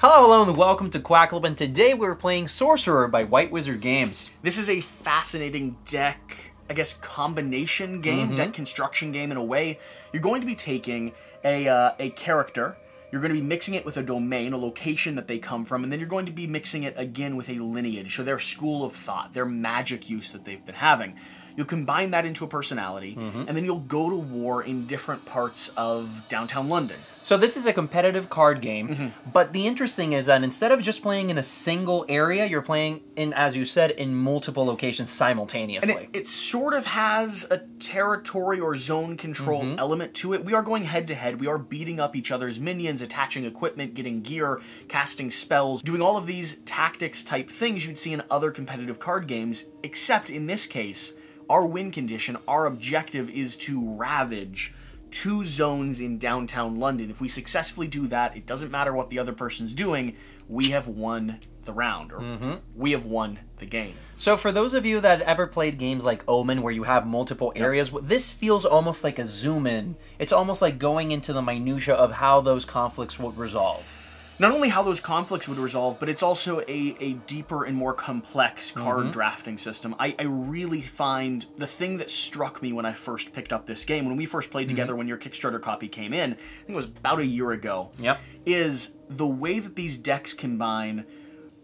Hello, hello, and welcome to Quackalope, and today we're playing Sorcerer by White Wizard Games. This is a fascinating deck, I guess, combination game, Mm-hmm. deck construction game in a way. You're going to be taking a, uh, a character, you're going to be mixing it with a domain, a location that they come from, and then you're going to be mixing it again with a lineage, so their school of thought, their magic use that they've been having. You'll combine that into a personality, Mm-hmm. and then you'll go to war in different parts of downtown London. So this is a competitive card game, Mm-hmm. but the interesting is that instead of just playing in a single area, you're playing in, as you said, in multiple locations simultaneously. And it, it sort of has a territory or zone control Mm-hmm. element to it. We are going head to head. We are beating up each other's minions, attaching equipment, getting gear, casting spells, doing all of these tactics type things you'd see in other competitive card games, except in this case, our win condition, our objective is to ravage two zones in downtown London. If we successfully do that, it doesn't matter what the other person's doing, we have won the round, or Mm-hmm. we have won the game. So for those of you that ever played games like Omen where you have multiple areas, this feels almost like a zoom in. It's almost like going into the minutia of how those conflicts would resolve. Not only how those conflicts would resolve, but it's also a, a deeper and more complex card mm-hmm. drafting system. I, I really find the thing that struck me when I first picked up this game, when we first played mm-hmm. together, when your Kickstarter copy came in, I think it was about a year ago, Yep. is the way that these decks combine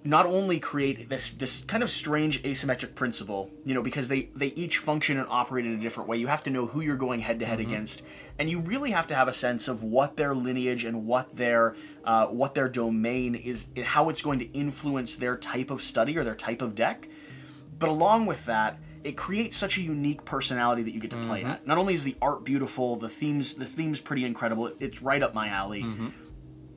not only create this this kind of strange asymmetric principle, you know, because they they each function and operate in a different way. You have to know who you're going head to head mm-hmm. against, and you really have to have a sense of what their lineage and what their uh, what their domain is, how it's going to influence their type of study or their type of deck. But along with that, it creates such a unique personality that you get to play mm-hmm. at. Not only is the art beautiful, the themes the themes pretty incredible. It's right up my alley. Mm-hmm.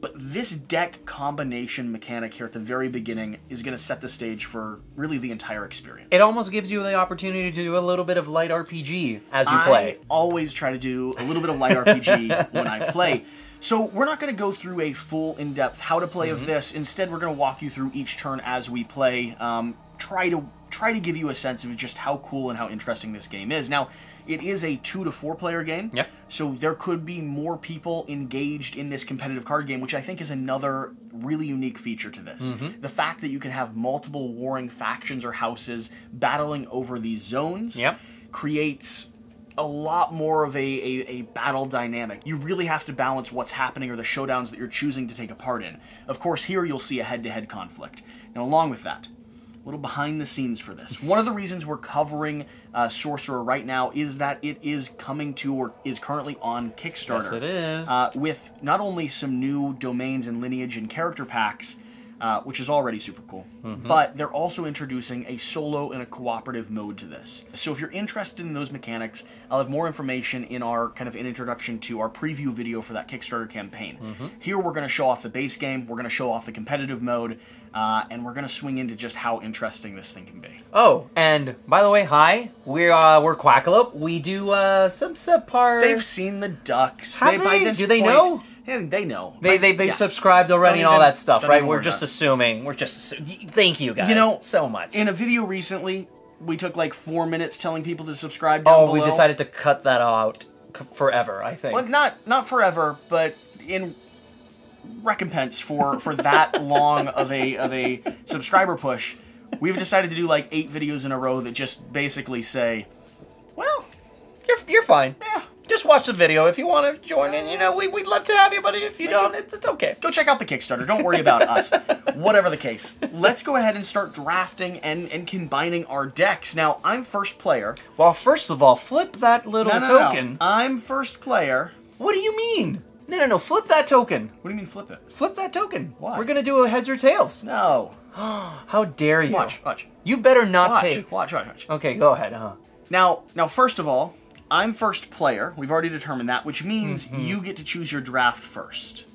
But this deck combination mechanic here at the very beginning is going to set the stage for really the entire experience. It almost gives you the opportunity to do a little bit of light RPG as you I play. always try to do a little bit of light RPG when I play. So we're not going to go through a full in-depth how to play Mm-hmm. of this. Instead, we're going to walk you through each turn as we play. Um, try to try to give you a sense of just how cool and how interesting this game is. Now, it is a two to four player game. Yep. So there could be more people engaged in this competitive card game, which I think is another really unique feature to this. Mm-hmm. The fact that you can have multiple warring factions or houses battling over these zones Yep. creates a lot more of a, a, a battle dynamic. You really have to balance what's happening or the showdowns that you're choosing to take a part in. Of course, here you'll see a head to head conflict. Now, along with that, little behind the scenes for this. One of the reasons we're covering uh, Sorcerer right now is that it is coming to or is currently on Kickstarter. Yes, it is. Uh, with not only some new domains and lineage and character packs, uh, which is already super cool, Mm-hmm. but they're also introducing a solo and a cooperative mode to this. So if you're interested in those mechanics, I'll have more information in our kind of an introduction to our preview video for that Kickstarter campaign. Mm-hmm. Here we're going to show off the base game, we're going to show off the competitive mode, uh, and we're going to swing into just how interesting this thing can be. Oh, and by the way, hi. We're uh, we're Quackalope. We do uh, some subpar. They've seen the ducks. Have they? this Do they point- know? Yeah, they know. They they they yeah. subscribed already Don't and all even- that stuff, right? We're just about assuming. We're just assu- thank you guys. You know, so much. In a video recently, we took like four minutes telling people to subscribe down oh, below. we decided to cut that out forever. I think. Well, not not forever, but in recompense for for that long of a of a subscriber push, we've decided to do like eight videos in a row that just basically say, well, You're you're fine. yeah, Just watch the video if you want to join in. You know, we we'd love to have you, but if you don't, it's, it's okay. go check out the Kickstarter. Don't worry about us. Whatever the case, let's go ahead and start drafting and and combining our decks. Now, I'm first player. Well, first of all, flip that little No, no, no. token. I'm first player. What do you mean? No, no, no. Flip that token. What do you mean flip it? Flip that token. Why? We're gonna do a heads or tails. No. How dare you? Watch, watch. You better not Watch, take. watch, watch, watch. Okay, go ahead. Huh? Now, now, first of all, I'm first player. We've already determined that, which means Mm-hmm. you get to choose your draft first.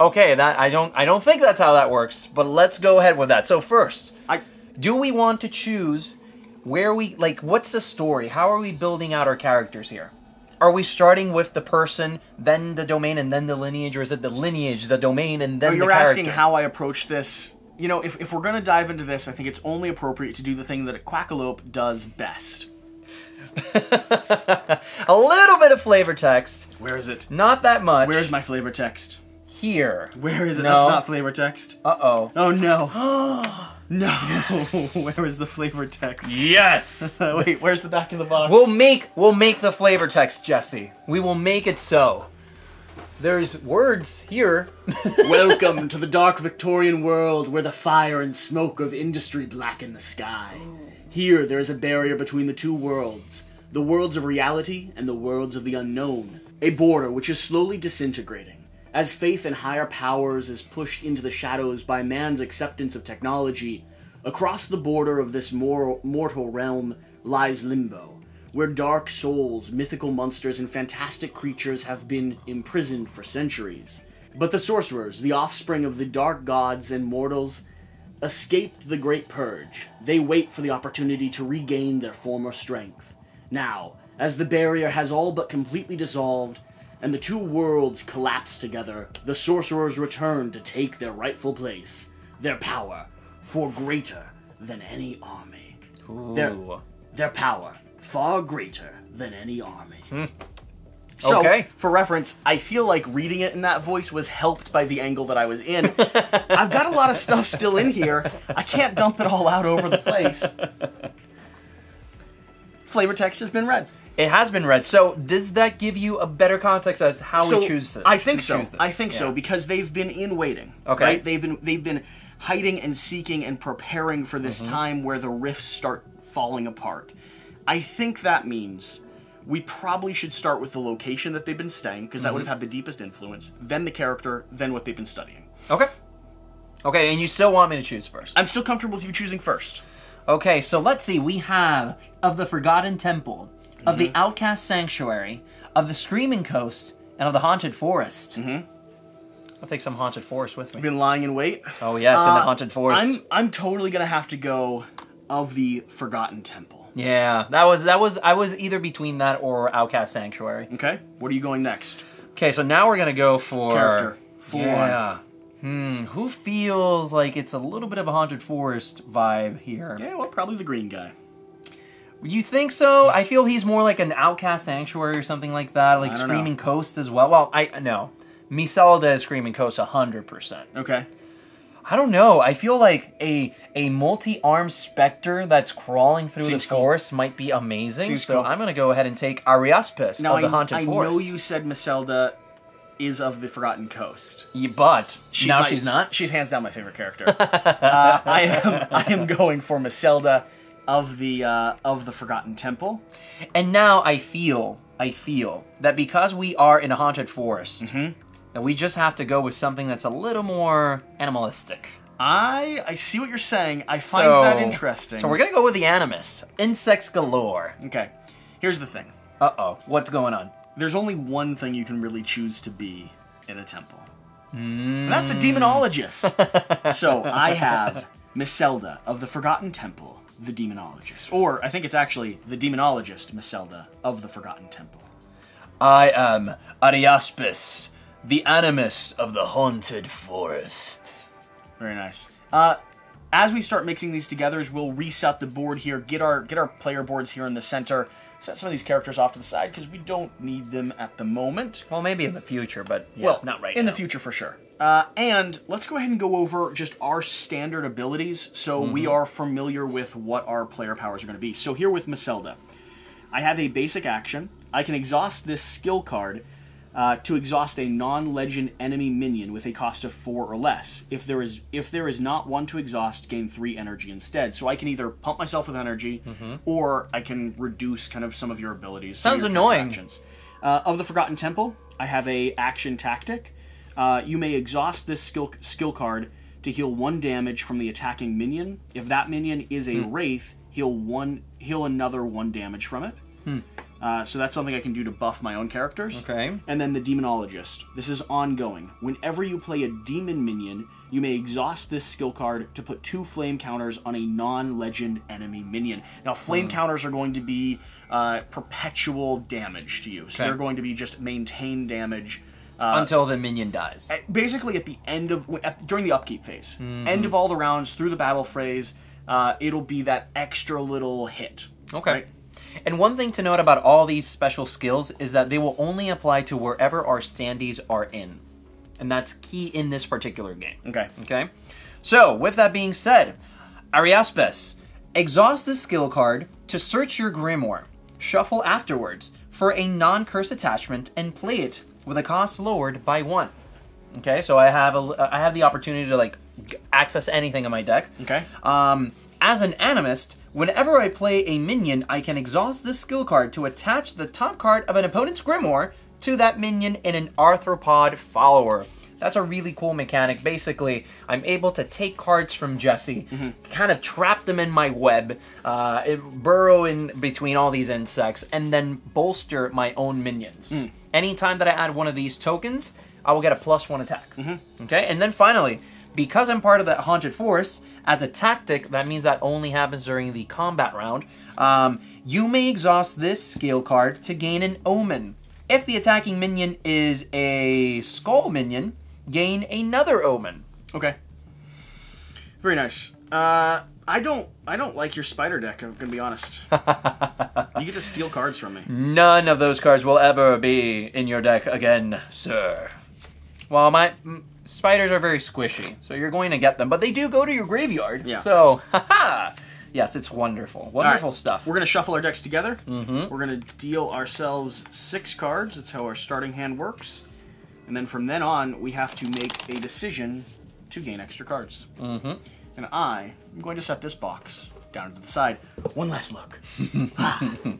Okay, that I don't I don't think that's how that works, but let's go ahead with that. So first, I do we want to choose where we like what's the story? How are we building out our characters here? Are we starting with the person, then the domain, and then the lineage, or is it the lineage, the domain, and then Oh, you're the asking how I approach this. You know, if, if we're going to dive into this, I think it's only appropriate to do the thing that a Quackalope does best. a little bit of flavor text, Where is it? not that much. Where's my flavor text? here. Where is it? No. That's not flavor text. Uh oh. Oh no. no. Where is the flavor text? Yes. Wait, where's the back of the box? we'll make we'll make the flavor text, Jesse. We will make it so. There's words here. Welcome to the dark Victorian world where the fire and smoke of industry blacken the sky. Here, there is a barrier between the two worlds the worlds of reality and the worlds of the unknown. A border which is slowly disintegrating. As faith in higher powers is pushed into the shadows by man's acceptance of technology, across the border of this mor- mortal realm lies limbo, where dark souls, mythical monsters, and fantastic creatures have been imprisoned for centuries. But the sorcerers, the offspring of the dark gods and mortals, escaped the Great Purge. They wait for the opportunity to regain their former strength. Now, as the barrier has all but completely dissolved, and the two worlds collapse together, the sorcerers return to take their rightful place, their power, for greater than any army. Their, Ooh. their power, far greater than any army. Hmm. So, Okay. for reference, I feel like reading it in that voice was helped by the angle that I was in. I've got a lot of stuff still in here. I can't dump it all out over the place. Flavor text has been read. It has been read. So does that give you a better context as how so we choose this? I think so. this? I think so because they've been in waiting. Okay. Right? They've been they've been hiding and seeking and preparing for Mm-hmm. this time where the rifts start falling apart. I think that means we probably should start with the location that they've been staying because that would have Mm-hmm. had the deepest influence, then the character, then what they've been studying. Okay. Okay, and you still want me to choose first? I'm still comfortable with you choosing first. Okay, so let's see. We have of the Forgotten Temple, of the Outcast Sanctuary, of the Screaming Coast, and of the Haunted Forest. Mm-hmm. I'll take some Haunted Forest with me. You've Been lying in wait. Oh yes, in the Uh, Haunted Forest. I'm I'm totally gonna have to go of the Forgotten Temple. Yeah, that was that was I was either between that or Outcast Sanctuary. Okay, what are you going next? Okay, so now we're gonna go for Character. Full yeah. Hmm. Who feels like it's a little bit of a haunted forest vibe here? Yeah, well, probably the green guy. You think so? I feel he's more like an outcast sanctuary or something like that, like I don't know. Screaming Coast as well. Well, I no. Maselda is Screaming Coast hundred percent. Okay. I don't know. I feel like a a multi-armed specter that's crawling through Seems the cool. forest might be amazing. Seems so cool. I'm gonna go ahead and take Ariaspes Now of the I, haunted I forest. know you said Maselda is of the Forgotten Coast. Yeah, but now my- she's not. She's hands down my favorite character. uh, I am I am going for Maselda of the uh, of the Forgotten Temple. And now I feel, I feel that because we are in a haunted forest, Mm-hmm. that we just have to go with something that's a little more animalistic. I I see what you're saying. I find So- that interesting. So we're gonna go with the animus. Insects galore. okay. Here's the thing. Uh oh, what's going on? There's only one thing you can really choose to be in a temple. Mm. And that's a demonologist. so I have Maselda of the Forgotten Temple, the demonologist. Or I think it's actually the demonologist Maselda of the Forgotten Temple. I am Ariaspes, the animist of the haunted forest. Very nice. Uh, as we start mixing these together, we'll reset the board here, get our get our player boards here in the center, set some of these characters off to the side because we don't need them at the moment. Well, maybe in the future, but yeah, well, not right in now. the future for sure. Uh, and let's go ahead and go over just our standard abilities so we Mm-hmm. are familiar with what our player powers are going to be. So here with Maselda, I have a basic action. I can exhaust this skill card uh, to exhaust a non-legend enemy minion with a cost of four or less. If there is if there is not one to exhaust, gain three energy instead. So I can either pump myself with energy, or I can reduce kind of some of your abilities. Mm-hmm. Sounds your annoying. actions. Uh, of the Forgotten Temple, I have a action tactic. Uh, you may exhaust this skill skill card to heal one damage from the attacking minion. If that minion is a Hmm. wraith, heal one heal another one damage from it. Uh, so that's something I can do to buff my own characters. Okay. And then the Demonologist. This is ongoing. Whenever you play a demon minion, you may exhaust this skill card to put two flame counters on a non-legend enemy minion. Now, flame Hmm. counters are going to be uh, perpetual damage to you, so Okay. they're going to be just maintain damage. Until the minion dies. Basically, at the end of during the upkeep phase, Mm-hmm. end of all the rounds through the battle phase, uh, it'll be that extra little hit. Okay. right? And one thing to note about all these special skills is that they will only apply to wherever our standees are in. and that's key in this particular game. Okay. Okay. So, with that being said, Ariaspes, exhaust this skill card to search your Grimoire. Shuffle afterwards for a non-curse attachment and play it with a cost lowered by one. Okay, so I have a I have the opportunity to like access anything in my deck. Okay. Um, as an animist, whenever I play a minion, I can exhaust this skill card to attach the top card of an opponent's Grimoire to that minion in an Arthropod follower. That's a really cool mechanic. Basically, I'm able to take cards from Jesse, kind of trap them in my web, uh, burrow in between all these insects, and then bolster my own minions. Anytime that I add one of these tokens, I will get a plus one attack. Okay, and then finally, because I'm part of that haunted force, as a tactic, that means that only happens during the combat round. Um, you may exhaust this skill card to gain an omen. If the attacking minion is a skull minion, gain another omen. Okay. Very nice. Uh, I don't. I don't like your spider deck. I'm gonna be honest. you get to steal cards from me. None of those cards will ever be in your deck again, sir. Well, my mm, spiders are very squishy, so you're going to get them, but they do go to your graveyard. Yeah. So, haha. Yes, it's wonderful. Wonderful right, stuff. We're gonna shuffle our decks together. Mm-hmm. We're gonna deal ourselves six cards. That's how our starting hand works. And then from then on, we have to make a decision to gain extra cards. Mm-hmm. And I am going to set this box down to the side. One last look.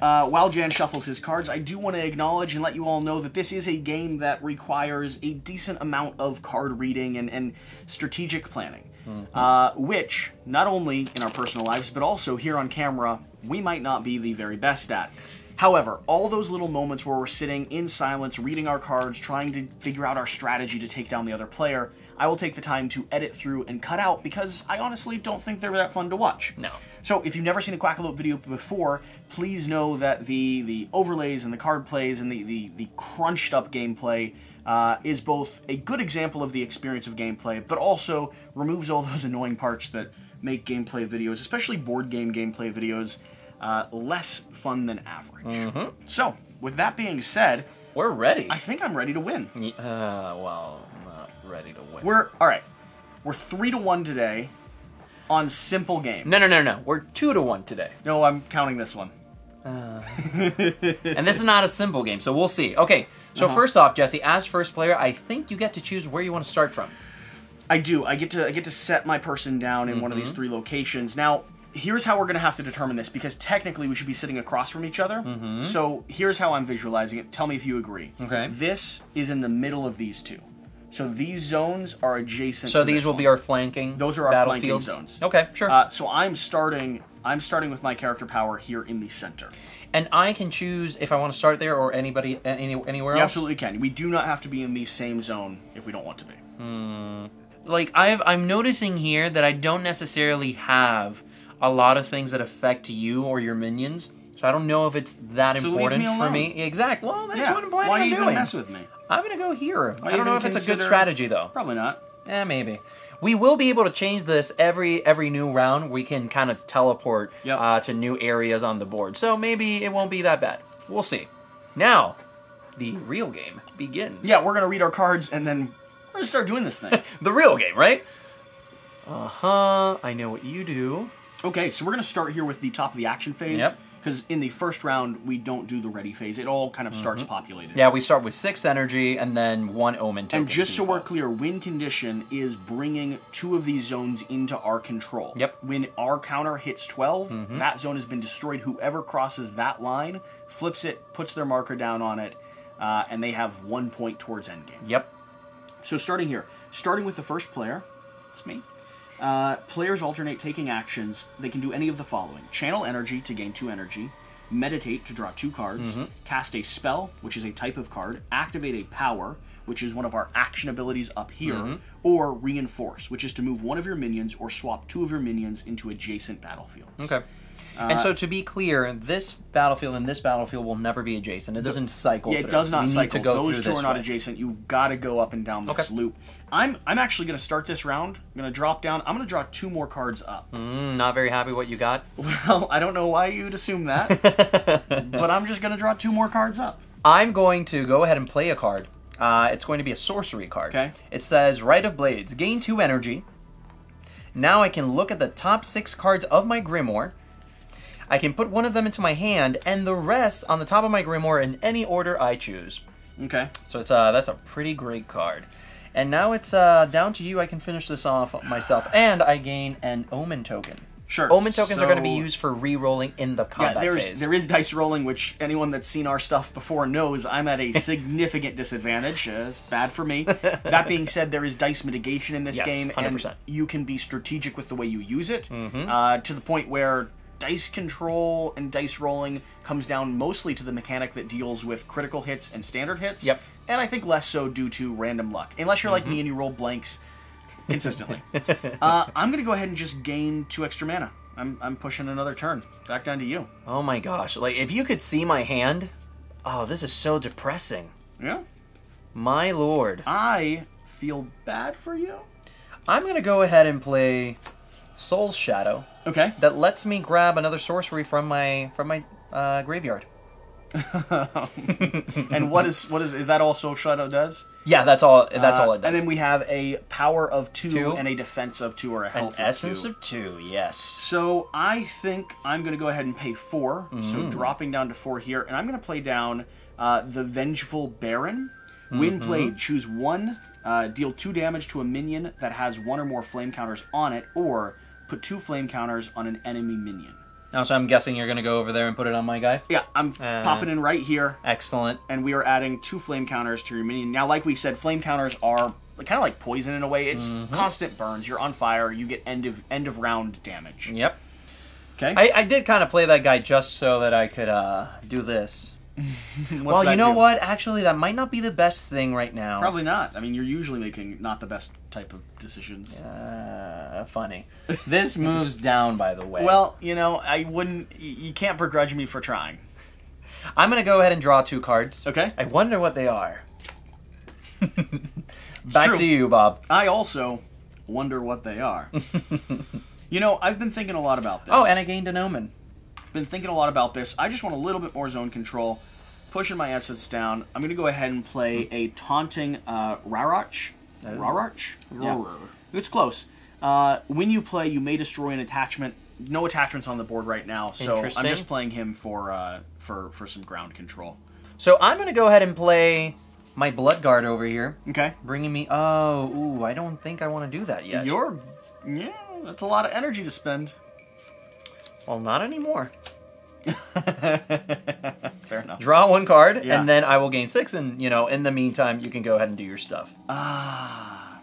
Uh, while Jan shuffles his cards, I do want to acknowledge and let you all know that this is a game that requires a decent amount of card reading and, and strategic planning. Uh, which, not only in our personal lives, but also here on camera, we might not be the very best at. However, all those little moments where we're sitting in silence, reading our cards, trying to figure out our strategy to take down the other player, I will take the time to edit through and cut out because I honestly don't think they're that fun to watch. No. So if you've never seen a Quackalope video before, please know that the the overlays and the card plays and the the, the crunched up gameplay uh, is both a good example of the experience of gameplay, but also removes all those annoying parts that make gameplay videos, especially board game gameplay videos, uh, less fun than average. So with that being said, We're ready. I think I'm ready to win. Uh, well, ready to win. We're all right. We're three to one today on simple games. no, no, no, no. We're two to one today, No, I'm counting this one. and this is not a simple game, so we'll see. Okay, so Uh-huh. first off, Jesse, as first player, I think you get to choose where you want to start from. I do. I get to I get to set my person down in one of Mm-hmm. these three locations. Now, here's how we're going to have to determine this because technically we should be sitting across from each other. So, here's how I'm visualizing it. Tell me if you agree. Mm-hmm. Okay. This is in the middle of these two. So, these zones are adjacent So to these will one. be our flanking. Those are our flanking zones. Okay, sure. Uh, so I'm starting I'm starting with my character power here in the center. and I can choose if I want to start there or anybody any, anywhere You else. absolutely can. We do not have to be in the same zone if we don't want to be. like I've I'm noticing here that I don't necessarily have a lot of things that affect you or your minions. So I don't know if it's that So important me for me. Exact. Well, that's yeah. what I'm planning Why on even doing. mess with me? I'm gonna go here. I don't know if it's a good strategy though. Probably not. Eh, maybe. We will be able to change this every every new round. We can kind of teleport Yep. uh, to new areas on the board. So maybe it won't be that bad. We'll see. Now, the real game begins. Yeah, we're gonna read our cards and then we're gonna start doing this thing. The real game, right? Uh huh. I know what you do. okay, so we're gonna start here with the top of the action phase. Yep. Because in the first round we don't do the ready phase. It all kind of starts populated. Mm-hmm. Yeah, we start with six energy and then one omen token. And just so we're clear, win condition is bringing two of these zones into our control. Yep. When our counter hits 12, that zone has been destroyed. Whoever crosses that line flips it, puts their marker down on it, uh, and they have one point towards endgame. Yep. So starting here, starting with the first player, it's me. Uh, players alternate taking actions. They can do any of the following: channel energy to gain two energy, meditate to draw two cards, Mm-hmm. cast a spell, which is a type of card, activate a power, which is one of our action abilities up here, Mm-hmm. or reinforce, which is to move one of your minions or swap two of your minions into adjacent battlefields. Okay. And so to be clear, this battlefield and this battlefield will never be adjacent. It doesn't cycle. Yeah, it through. does not we cycle. Need to go Those two are not way. adjacent. You've got to go up and down this Okay. loop. I'm I'm actually going to start this round. I'm going to drop down. I'm going to draw two more cards up. Mm, not very happy what you got. Well, I don't know why you'd assume that, but I'm just going to draw two more cards up. I'm going to go ahead and play a card. Uh, it's going to be a sorcery card. Okay. It says Rite of Blades. Gain two energy. Now I can look at the top six cards of my Grimoire. I can put one of them into my hand, and the rest on the top of my Grimoire in any order I choose. Okay. So it's uh that's a pretty great card. And now it's uh down to you. I can finish this off myself, and I gain an Omen token. Sure. Omen tokens are going to be used for re-rolling in the Yeah, combat there's phase. there is dice rolling, which anyone that's seen our stuff before knows I'm at a significant disadvantage. Uh, it's bad for me. That being said, there is dice mitigation in this Yes, game, 100%. and you can be strategic with the way you use it, uh, to the point where dice control and dice rolling comes down mostly to the mechanic that deals with critical hits and standard hits. Yep. And I think less so due to random luck, unless you're like me and you roll blanks consistently. uh, I'm gonna go ahead and just gain two extra mana. I'm, I'm pushing another turn. Back down to you. Oh my gosh! Like if you could see my hand, oh, this is so depressing. Yeah. My lord, I feel bad for you. I'm gonna go ahead and play Soul's Shadow. Okay. That lets me grab another sorcery from my from my uh, graveyard. And what is what is is that also Shadow does? Yeah, that's all. That's Uh, all it does. And then we have a power of two, Two. and a defense of two or a an health essence of two. of two. Yes. So I think I'm going to go ahead and pay 4 Mm. So dropping down to four here, and I'm going to play down uh, the Vengeful Baron. When Mm-hmm. played, choose one, uh, deal two damage to a minion that has one or more flame counters on it, or put two flame counters on an enemy minion. Now, so I'm guessing you're gonna go over there and put it on my guy. Yeah, I'm Uh, popping in right here. Excellent. and we are adding two flame counters to your minion. Now, like we said, flame counters are kind of like poison in a way. It's Mm-hmm. constant burns. You're on fire. You get end of end of round damage. Yep. Okay. I, I did kind of play that guy just so that I could uh, do this. Well, you know do? what? Actually, that might not be the best thing right now. Probably not. I mean, you're usually making not the best type of decisions. Uh, funny. This moves down, by the way. Well, you know, I wouldn't. You can't begrudge me for trying. I'm gonna go ahead and draw two cards. Okay. I wonder what they are. Back true. to you, Bob. I also wonder what they are. you know, I've been thinking a lot about this. Oh, and I gained an omen. been thinking a lot about this. I just want a little bit more zone control. Pushing my assets down. I'm going to go ahead and play a taunting uh, Rarach. Rarach? Yeah. It's close. Uh, when you play, you may destroy an attachment. No attachments on the board right now, so I'm just playing him for uh, for for some ground control. So I'm gonna go ahead and play my blood guard over here, Okay. bringing me. Oh, ooh, I don't think I want to do that yet. You're yeah, that's a lot of energy to spend. well, not anymore. Fair enough. Draw one card, Yeah. and then I will gain six. And you know, in the meantime, you can go ahead and do your stuff. Ah.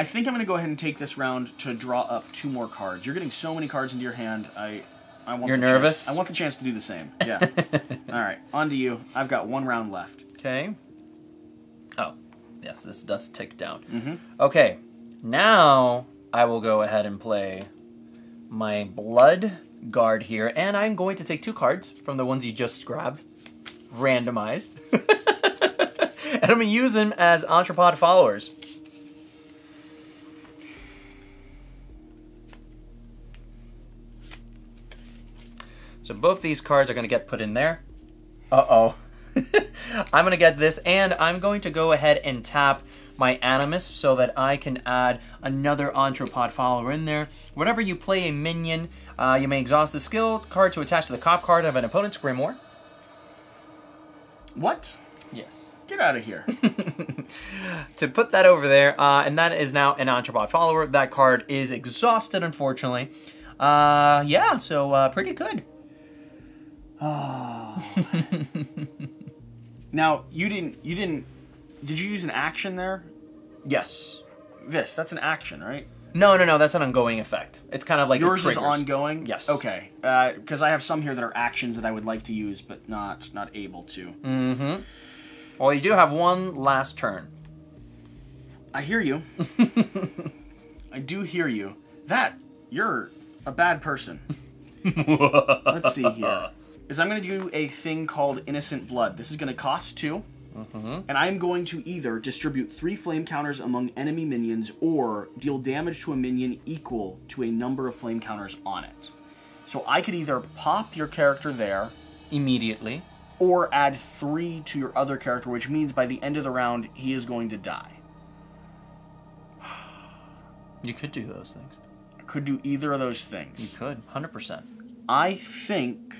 I think I'm going to go ahead and take this round to draw up two more cards. You're getting so many cards into your hand. I, I want. You're nervous? Chance, I want the chance to do the same. Yeah. All right, on to you. I've got one round left. Okay. Oh, yes, this does tick down. Mm-hmm. Okay, now I will go ahead and play my blood guard here, and I'm going to take two cards from the ones you just grabbed, randomized, and I'm gonna use them as Arthropod followers. So both these cards are going to get put in there. Uh oh. I'm going to get this, and I'm going to go ahead and tap my Animus so that I can add another Arthropod follower in there. Whenever you play a minion, uh, you may exhaust the skill card to attach to the cop card of an opponent's Grimoire. What? Yes. Get out of here. To put that over there, uh, and that is now an Arthropod follower. That card is exhausted, unfortunately. Uh, yeah, so uh, pretty good. now you didn't. You didn't. Did you use an action there? Yes. This. That's an action, right? No, no, no. That's an ongoing effect. It's kind of like Yours your is ongoing. Yes. Okay. Because I have some here that are actions that I would like to use, but not not able to. Mm. Hmm. Well, you do have one last turn. I hear you. I do hear you. That you're a bad person. Let's see here. Is I'm going to do a thing called Innocent Blood. This is going to cost 2 and I'm going to either distribute three flame counters among enemy minions or deal damage to a minion equal to a number of flame counters on it. So I could either pop your character there, Immediately. or add three to your other character, which means by the end of the round he is going to die. You could do those things. I could do either of those things. You could, hundred percent. I think.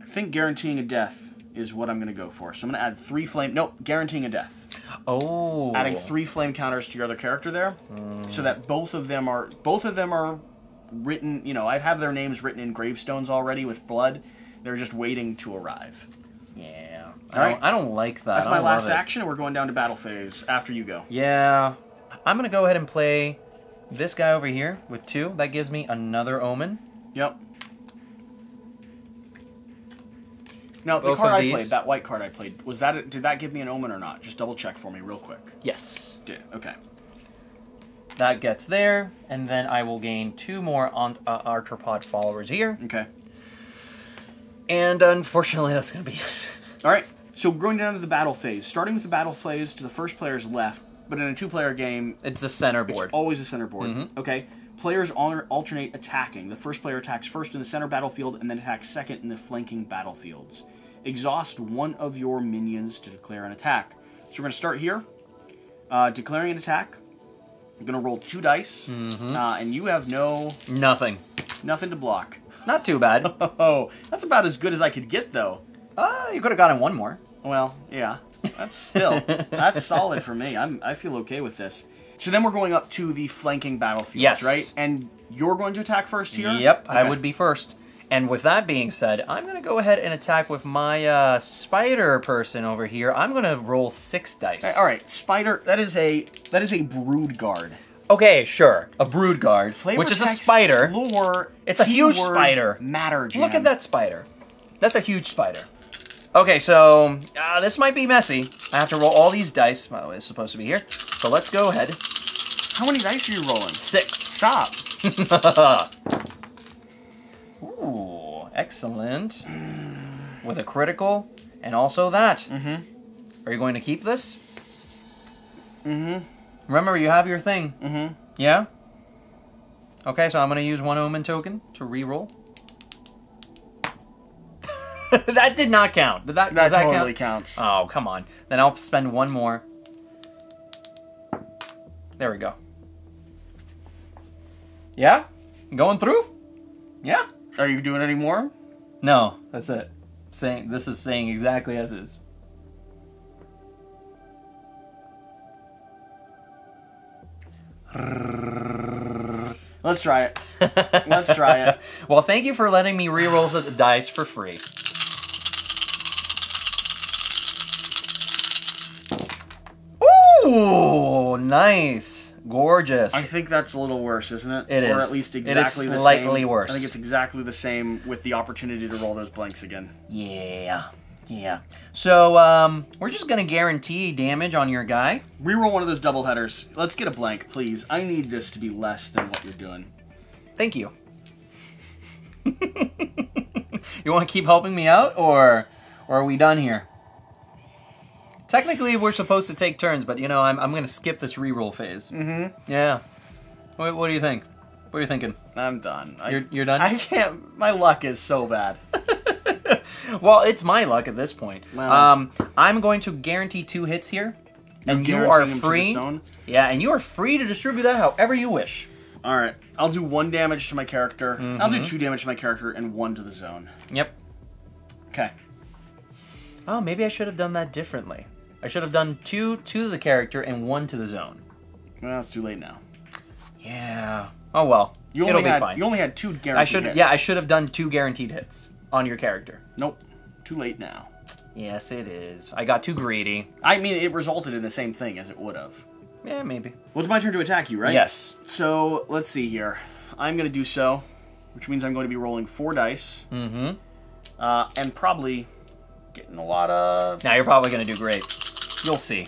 I think guaranteeing a death is what I'm going to go for. So I'm going to add three flame. Nope, guaranteeing a death. Oh, Adding three flame counters to your other character there, so that both of them are both of them are written. You know, I have their names written in gravestones already with blood. They're just waiting to arrive. Yeah, All I right. don't, I don't like that. That's my last action, and we're going down to battle phase after you go. Yeah, I'm gonna go ahead and play this guy over here with two. That gives me another omen. Yep. Now the Both card of I these. played, that white card I played, was that a, did that give me an omen or not? Just double check for me real quick. Yes, Did okay. that gets there, and then I will gain two more on uh, arthropod followers here. Okay. And unfortunately, that's gonna be it. All right. So going down to the battle phase, starting with the battle phase to the first player's left, but in a two-player game, It's the center it's board. always a center board. Okay. Players alternate attacking. The first player attacks first in the center battlefield and then attacks second in the flanking battlefields. Exhaust one of your minions to declare an attack. So we're going to start here. Uh, declaring an attack. I'm going to roll two dice, uh, and you have no Nothing. nothing to block. Not too bad. Oh, that's about as good as I could get, though. uh, you could have gotten one more. Well, yeah, that's still that's solid for me. I'm I feel okay with this. So then we're going up to the flanking battlefields, Yes. right? And you're going to attack first here. Yep, I would be first. And with that being said, I'm gonna go ahead and attack with my uh, spider person over here. I'm gonna roll six dice. All right, spider. That is a that is a brood guard. Okay, sure. A brood guard, Flavor which is a spider. Lore. It's a huge spider. Matter. Jam. Look at that spider. That's a huge spider. Okay, so uh, this might be messy. I have to roll all these dice. Well, it's supposed to be here. So let's go ahead. How many dice are you rolling? Six. Stop. Ooh, excellent. With a critical, and also that. Mm-hmm. Are you going to keep this? Mm-hmm. Remember, you have your thing. Mm-hmm. Yeah? Okay, so I'm going to use one omen token to re-roll. that did not count. Did that, That does that totally count? counts. Oh, come on. Then I'll spend one more. There we go. Yeah? Going through? Yeah? Are you doing any more? No, that's it. Saying this is saying exactly as is. Let's try it. Let's try it. Well, thank you for letting me re-roll the dice for free. Ooh, nice, gorgeous. I think that's a little worse, isn't it? It or is. at least It is exactly the slightly same. worse. I think it's exactly the same with the opportunity to roll those blanks again. Yeah, yeah. So um, we're just gonna guarantee damage on your guy. Reroll one of those double headers. Let's get a blank, please. I need this to be less than what you're doing. Thank you. you want to keep helping me out, or, or are we done here? Technically, we're supposed to take turns, but you know, I'm, I'm going to skip this reroll phase. Mm-hmm. Yeah. What, what do you think? What are you thinking? I'm done. I, You're, you're done. I can't. My luck is so bad. well, it's my luck at this point. Well- um, I'm going to guarantee two hits here, and you are guaranteeing to the free. zone? Yeah, and you are free to distribute that however you wish. All right. I'll do one damage to my character. I'll Mm-hmm. do two damage to my character and one to the zone. Yep. Okay. Oh, maybe I should have done that differently. I should have done two to the character and one to the zone. Well, it's too late now. Yeah. Oh well. You It'll only be had fine. you only had two guaranteed. I should. hits. Yeah, I should have done two guaranteed hits on your character. Nope. Too late now. Yes, it is. I got too greedy. I mean, it resulted in the same thing as it would have. Yeah, maybe. Well, it's my turn to attack you, right? Yes. So let's see here. I'm going to do so, which means I'm going to be rolling four dice, Mm-hmm. uh, and probably getting a lot of. Now you're probably gonna do great. You'll see.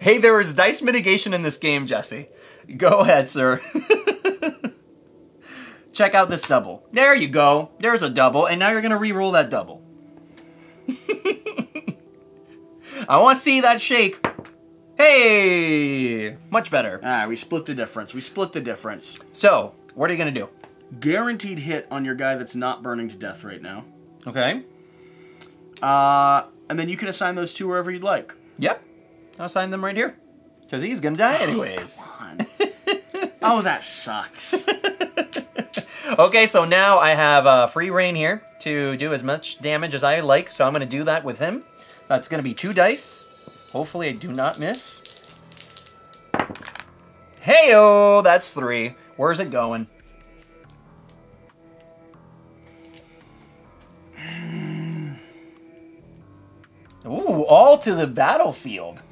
hey, there is dice mitigation in this game, Jesse. Go ahead, sir. Check out this double. There you go. There's a double, and now you're gonna re-roll that double. I want to see that shake. Hey, much better. Ah, we split the difference. We split the difference. So, what are you gonna do? Guaranteed hit on your guy that's not burning to death right now. Okay. Uh, and then you can assign those two wherever you'd like. Yep. I'll sign them right here. Because he's gonna die anyways. oh, that sucks. okay, so now I have uh, free reign here to do as much damage as I like, so I'm gonna do that with him. That's gonna be two dice. Hopefully I do not miss. Heyo, that's three. Where's it going? Ooh, all to the battlefield.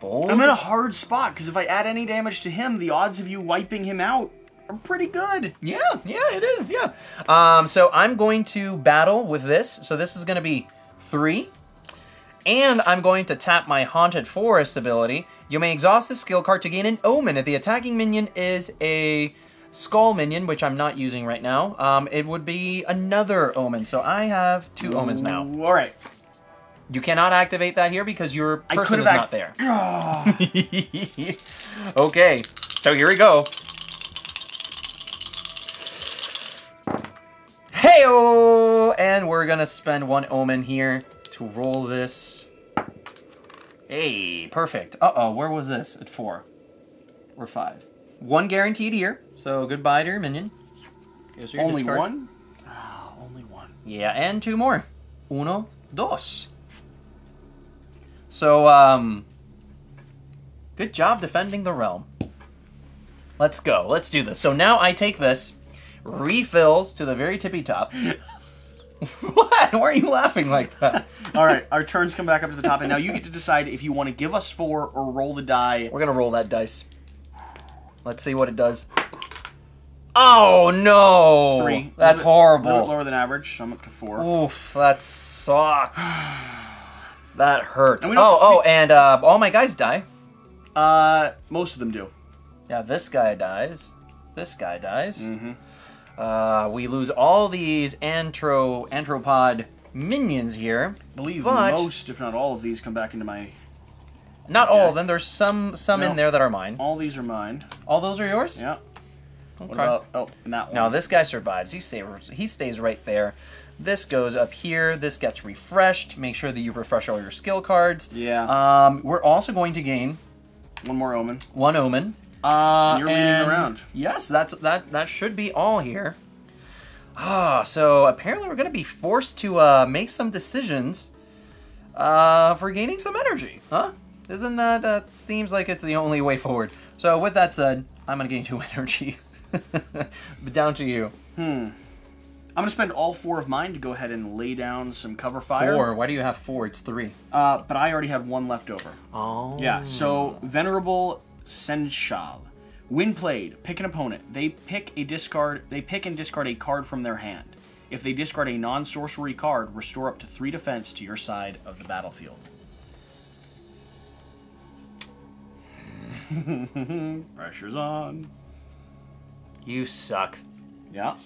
Bold. I'm in a hard spot because if I add any damage to him, the odds of you wiping him out are pretty good. Yeah, yeah, it is, yeah. Um, so I'm going to battle with this. So this is going to be three. And I'm going to tap my Haunted Forest ability. You may exhaust this skill card to gain an Omen. If the attacking minion is a Skull minion, which I'm not using right now, um, it would be another Omen. So I have two Omens now. All right. You cannot activate that here because your person is not there. okay, so here we go. Heyo! And we're gonna spend one omen here to roll this. Hey, perfect. Uh-oh, where was this? At four. Or five. One guaranteed here, so goodbye to your minion. Only discard. one? Ah, only one. Yeah, and two more. Uno, dos. So, um, good job defending the realm. Let's go. Let's do this. So now I take this, refills to the very tippy top. what? Why are you laughing like that? All right, our turns come back up to the top, and now you get to decide if you want to give us four or roll the die. We're gonna roll that dice. Let's see what it does. Oh no! Three. That's A little bit- horrible. A little bit lower than average, so I'm up to four. Oof, that sucks. that hurts. And Oh, oh, and uh, all my guys die. Uh, most of them do. Yeah, this guy dies. This guy dies. Mm-hmm. Uh, we lose all these antro anthropod minions here. I believe most, if not all of these, come back into my. Not all Okay. of them. There's some some No. in there that are mine. All these are mine. All those are yours. Yeah. Okay. What about? Oh, and that one. Now this guy survives. He stays. He stays right there. This goes up here. This gets refreshed. Make sure that you refresh all your skill cards. Yeah. Um, we're also going to gain one more omen. one omen. Uh, You're leading and- the round. Yes, that's that. That should be all here. Ah, so apparently we're going to be forced to uh, make some decisions uh, for gaining some energy, huh? Isn't that uh, seems like it's the only way forward? So with that said, I'm going to gain two energy. but down to you. I'm gonna spend all four of mine to go ahead and lay down some cover fire. Four. Why do you have four? It's three. Uh, but I already have one left over. Oh. Yeah. So venerable Seneschal. When played, pick an opponent. They pick a discard. They pick and discard a card from their hand. If they discard a non-sorcery card, restore up to three defense to your side of the battlefield. Pressure's on. You suck. Yeah.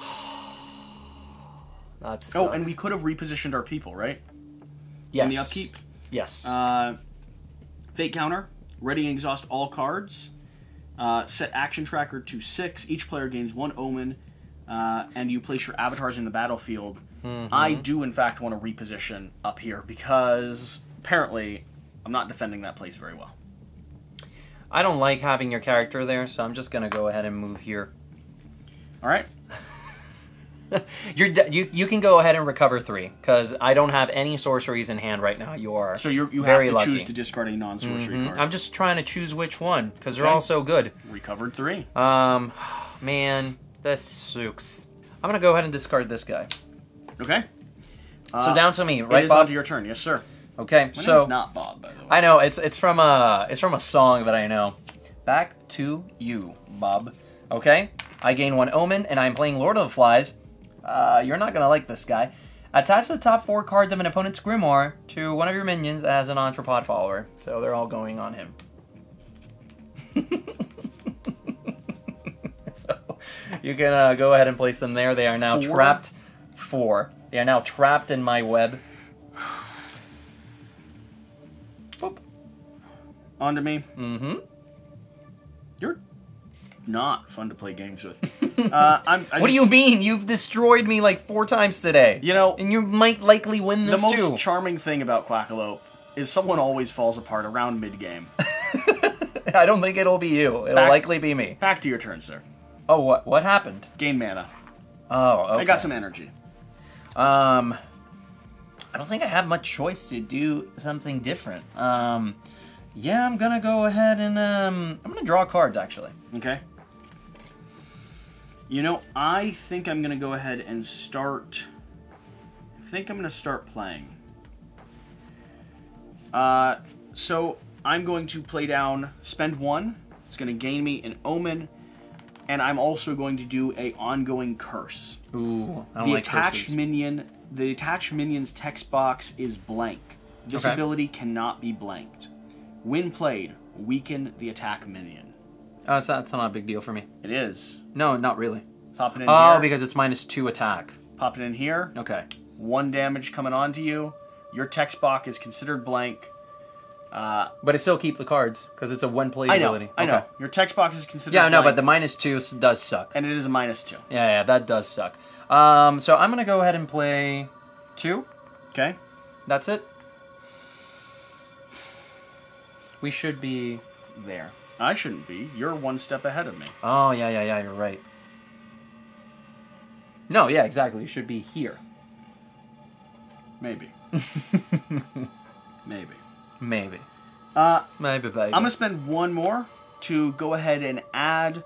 That's. Oh, and we could have repositioned our people, right? yes. In the upkeep. Yes. Uh, fate counter. Ready and exhaust all cards. Uh, set action tracker to six. Each player gains one omen, uh, and you place your avatars in the battlefield. I do, in fact, want to reposition up here because apparently I'm not defending that place very well. I don't like having your character there, so I'm just gonna go ahead and move here. All right. You're you you can go ahead and recover three because I don't have any sorceries in hand right now. You are So you you have to lucky. choose to discard a non-sorcery Mhm. card. I'm just trying to choose which one because they're Okay. all so good. Recovered three. Um, man, this sucks. I'm gonna go ahead and discard this guy. Okay. So Uh, down to me, right, It is Bob? onto your turn. Yes, sir. Okay, My so not Bob, by the way. I know it's it's from a it's from a song that I know. Back to you, Bob. Okay, I gain one omen, and I'm playing Lord of the Flies. Uh, you're not gonna like this guy. Attach the top four cards of an opponent's grimoire to one of your minions as an Arthropod follower. So they're all going on him. so you can uh, go ahead and place them there. They are now Four? trapped. Four. They are now trapped in my web. Boop. onto me. Mm-hmm. Not fun to play games with. uh, I'm, I What do you mean? You've destroyed me like four times today. You know, and you might likely win this the this most too. charming thing about Quackalope is someone always falls apart around mid game. I don't think it'll be you. It'll Back- likely be me. Back to your turn, sir. Oh, what what happened? Gain mana. Oh, okay. I got some energy. Um, I don't think I have much choice to do something different. Um, yeah, I'm gonna go ahead and um, I'm gonna draw cards actually. Okay. You know, I think I'm gonna go ahead and start. I think I'm gonna start playing. Uh, so I'm going to play down, spend one. It's gonna gain me an omen, and I'm also going to do a ongoing curse. Ooh, I don't The like attached curses. minion, the attached minion's text box is blank. This Okay. ability cannot be blanked. When played, weaken the attack minion. Oh, it's not, it's not a big deal for me. It is. No, not really. Pop it in Oh, here. because it's minus two attack. Pop it in here. Okay. One damage coming onto you. Your text box is considered blank. Uh, But I still keep the cards because it's a one play I know. ability. I know. Your text box is considered. Yeah, I know, but the minus two does suck. and it is a minus two. Yeah, yeah, that does suck. Um, so I'm gonna go ahead and play two. Okay. That's it. We should be there. I shouldn't be. You're one step ahead of me. Oh yeah, yeah, yeah. You're right. No, yeah, exactly. You should be here. Maybe. Maybe. Maybe. Uh, Maybe, baby. I'm gonna spend one more to go ahead and add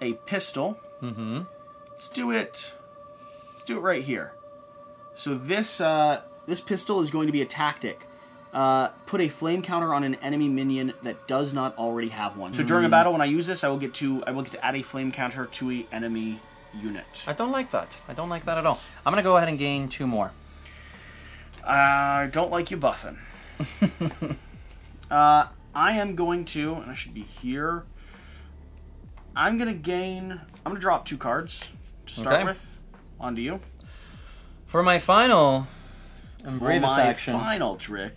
a pistol. Mm-hmm. Let's do it. Let's do it right here. So this uh, this pistol is going to be a tactic. Uh, put a flame counter on an enemy minion that does not already have one. So during a battle, when I use this, I will get to I will get to add a flame counter to a enemy unit. I don't like that. I don't like that at all. I'm gonna go ahead and gain two more. I don't like you buffing. uh, I am going to, and I should be here. I'm gonna gain. I'm gonna drop two cards to start Okay. with. Onto you. For my final and For my action, final trick.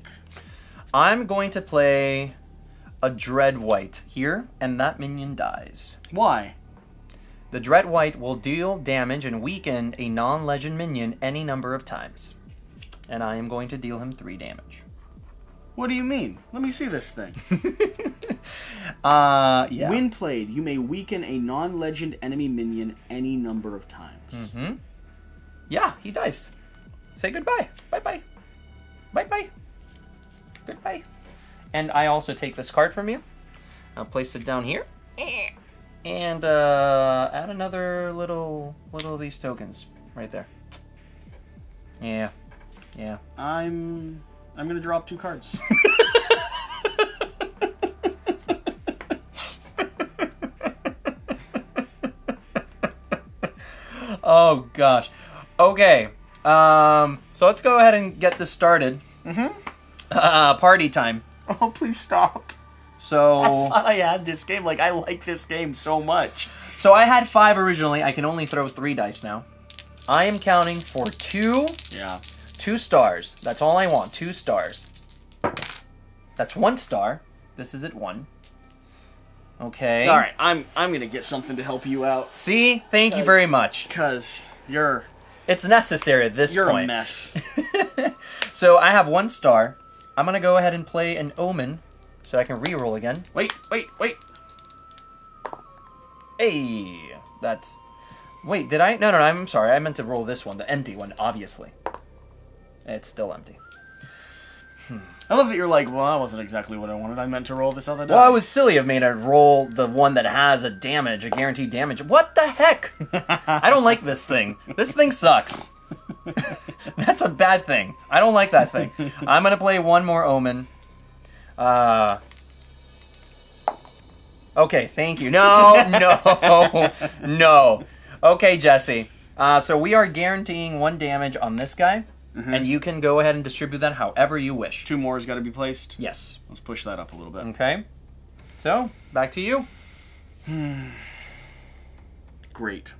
I'm going to play a Dread White here, and that minion dies. Why? The Dread White will deal damage and weaken a non legend minion any number of times. And I am going to deal him three damage. What do you mean? Let me see this thing. Uh, yeah. When played, you may weaken a non-legend enemy minion any number of times. hmm Yeah, he dies. Say goodbye. Bye bye. Bye bye. Goodbye. And I also take this card from you. I'll place it down here. And uh, add another little little of these tokens right there. Yeah. Yeah. I'm I'm gonna drop two cards. Oh gosh. Okay. Um, so let's go ahead and get this started. Mm-hmm. Uh, party time. oh, please stop. So I had this game. Like I like this game so much. so I had five originally. I can only throw three dice now. I am counting for two Yeah. two stars. That's all I want. Two stars. That's one star. This is at one. Okay. All right. I'm I'm gonna get something to help you out. See, thank you very much. Cause you're It's necessary at this you're point. a mess. So I have one star. I'm gonna go ahead and play an omen, so I can re-roll again. wait, wait, wait. Hey, that's. Wait, did I? No, no, no. I'm sorry. I meant to roll this one, the empty one. Obviously, it's still empty. I love that you're like, well, that wasn't exactly what I wanted. I meant to roll this other die. Well, it was silly of me to roll the one that has a damage, a guaranteed damage. What the heck? I don't like this thing. This thing sucks. That's a bad thing. I don't like that thing. I'm gonna play one more omen. Uh. Okay, thank you. No, no, no. Okay, Jesse. Uh, so we are guaranteeing one damage on this guy, and you can go ahead and distribute that however you wish. Two more has got to be placed. Yes. Let's push that up a little bit. Okay. So back to you. Great.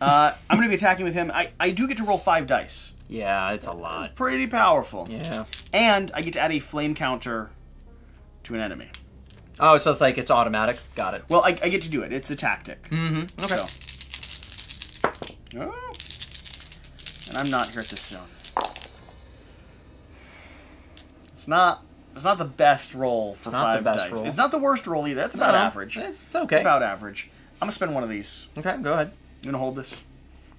Uh, I'm going to be attacking with him. I, I do get to roll five dice. Yeah, it's a lot. It's pretty powerful. Yeah. And I get to add a flame counter to an enemy. Oh, so it's like it's automatic. Got it. Well, I, I get to do it. It's a tactic. Mm-hmm. Okay. So. Oh. And I'm not here at this zone. It's not. It's not the best roll for not the five best dice. roll. It's not the worst roll either. That's about No, average. It's, it's It's about average. I'm gonna spend one of these. okay, go ahead. I'm gonna hold this,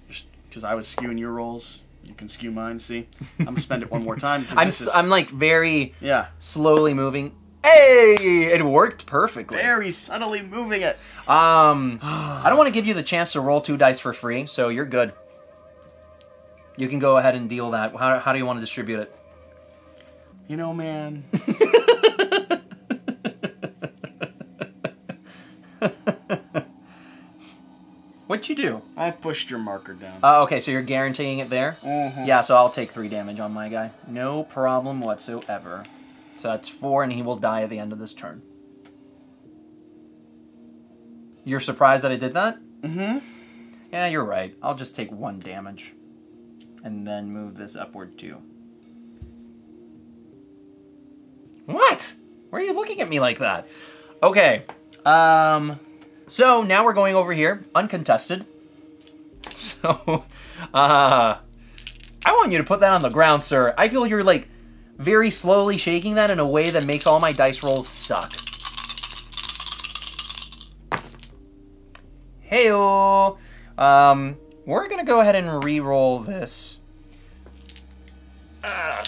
just because I was skewing your rolls. You can skew mine. See, I'm gonna spend it one more time. I'm s- is- I'm like very yeah, slowly moving. Hey, it worked perfectly. very subtly moving it. Um, I don't want to give you the chance to roll two dice for free, so you're good. You can go ahead and deal that. How, how do you want to distribute it? You know, man. What'd you do? I pushed your marker down. Uh, okay, so you're guaranteeing it there? Mhm. Yeah, so I'll take three damage on my guy. No problem whatsoever. So that's four, and he will die at the end of this turn. You're surprised that I did that? Mm-hmm. Yeah, you're right. I'll just take one damage. And then move this upward too. What? Why are you looking at me like that? Okay. Um so now we're going over here, uncontested. So uh I want you to put that on the ground, sir. I feel you're like very slowly shaking that in a way that makes all my dice rolls suck. Heyo. Um, we're gonna go ahead and re-roll this. Ah.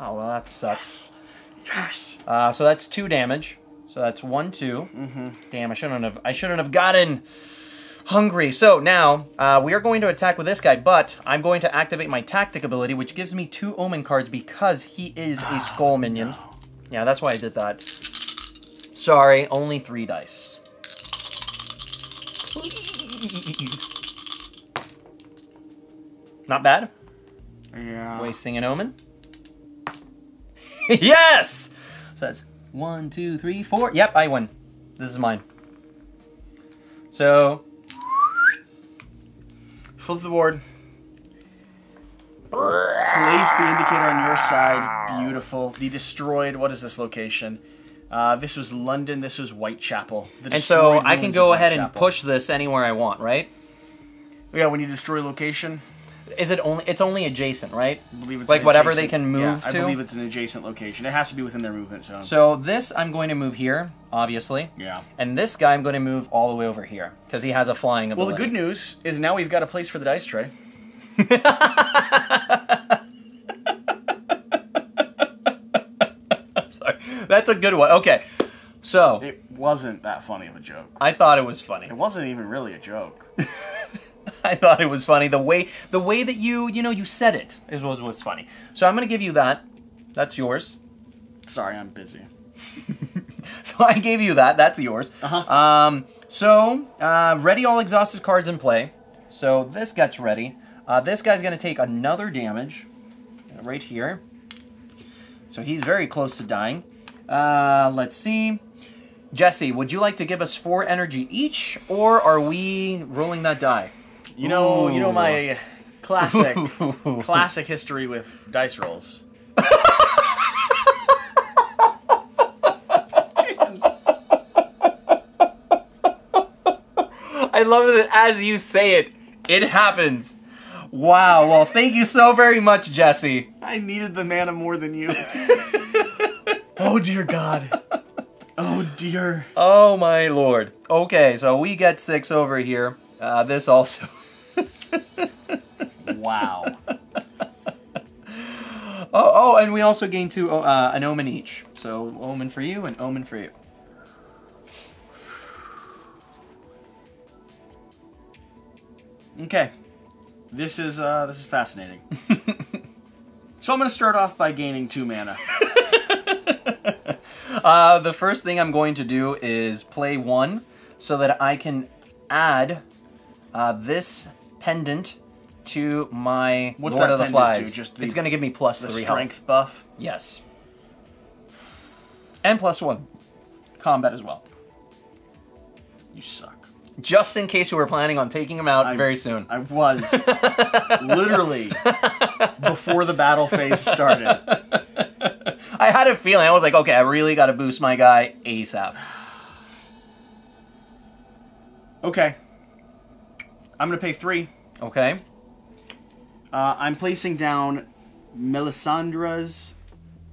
Oh well, that sucks. Yes. Uh, so that's two damage. So that's one, 2 Mm-hmm. Damn, I shouldn't have. I shouldn't have gotten hungry. So now uh, we are going to attack with this guy, but I'm going to activate my tactic ability, which gives me two omen cards because he is a skull minion. Yeah, that's why I did that. Sorry, only three dice. Please. Not bad. Yeah. Wasting an omen. yes! So that's one, two, three, four. Yep, I win. This is mine. So, Flip the board. Place the indicator on your side. Beautiful. The destroyed. What is this location? Uh, this was London. This was Whitechapel. And so I can go ahead and push this anywhere I want, right? Yeah, when you destroy location, Is it only? It's only adjacent, right? I believe it's Like an whatever they can move yeah, to? I believe it's an adjacent location. It has to be within their movement zone. So this I'm going to move here, obviously, yeah. and this guy I'm going to move all the way over here because he has a flying ability. Well, the good news is now we've got a place for the dice tray. Sorry, that's a good one. Okay, so It wasn't that funny of a joke. I thought it was funny. It wasn't even really a joke. I thought it was funny the way the way that you you know you said it is was was funny. So I'm gonna give you that. That's yours. Sorry, I'm busy. So I gave you that. That's yours. Uh-huh. Um. So uh, ready all exhausted cards in play. So this gets ready. Uh, this guy's gonna take another damage right here. So he's very close to dying. Uh, let's see. Jesse, would you like to give us four energy each, or are we rolling that die? You know, you know my classic, classic history with dice rolls. I love that as you say it, it happens. Wow. Well, thank you so very much, Jesse. I needed the mana more than you. oh dear God. Oh dear. Oh my lord. Okay, so we get six over here. Uh, this also. Wow. Oh, oh, and we also gain two, uh, an omen each. So omen for you and omen for you. Okay. This is uh this is fascinating. so I'm gonna start off by gaining two mana. Uh, the first thing I'm going to do is play one so that I can add uh, this pendant to my What's Lord that of the do? Flies. Just the- it's going to give me plus The three strength health. buff. Yes. And plus one. Combat as well. You suck. Just in case you were planning on taking him out I- very soon. I was literally before the battle phase started. I had a feeling. I was like, okay, I really got to boost my guy ASAP. Okay. I'm gonna pay three. Okay. Uh, I'm placing down Melisandre's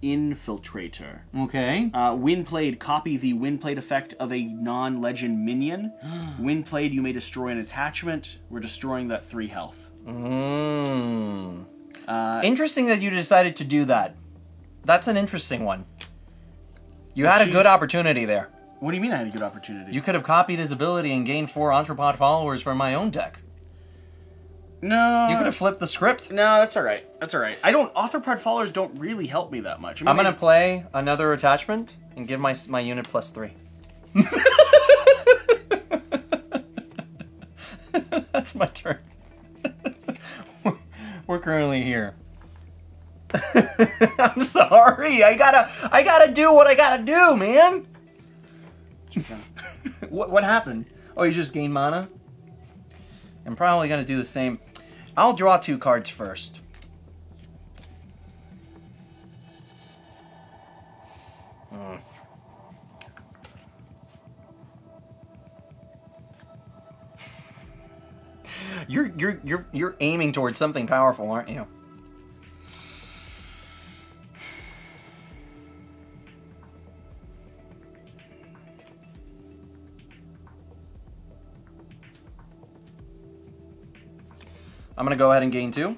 Infiltrator. Okay. Uh, when played, copy the win played effect of a non legend minion. when played, you may destroy an attachment. We're destroying that three health. Mm. Uh, Interesting that you decided to do that. That's an interesting one. You had a good opportunity there. what do you mean I had a good opportunity? You could have copied his ability and gained four Arthropod followers from my own deck. No. You could have flipped the script. No, that's all right. That's all right. I don't. Author Arthropod followers don't really help me that much. I mean, I'm gonna play another attachment and give my my unit plus three. That's my turn. we're, we're currently here. I'm sorry. I gotta I gotta do what I gotta do, man. what what happened? Oh, you just gained mana. I'm probably gonna do the same. I'll draw two cards first. Hmm. You're you're you're you're aiming towards something powerful, aren't you? I'm gonna go ahead and gain two.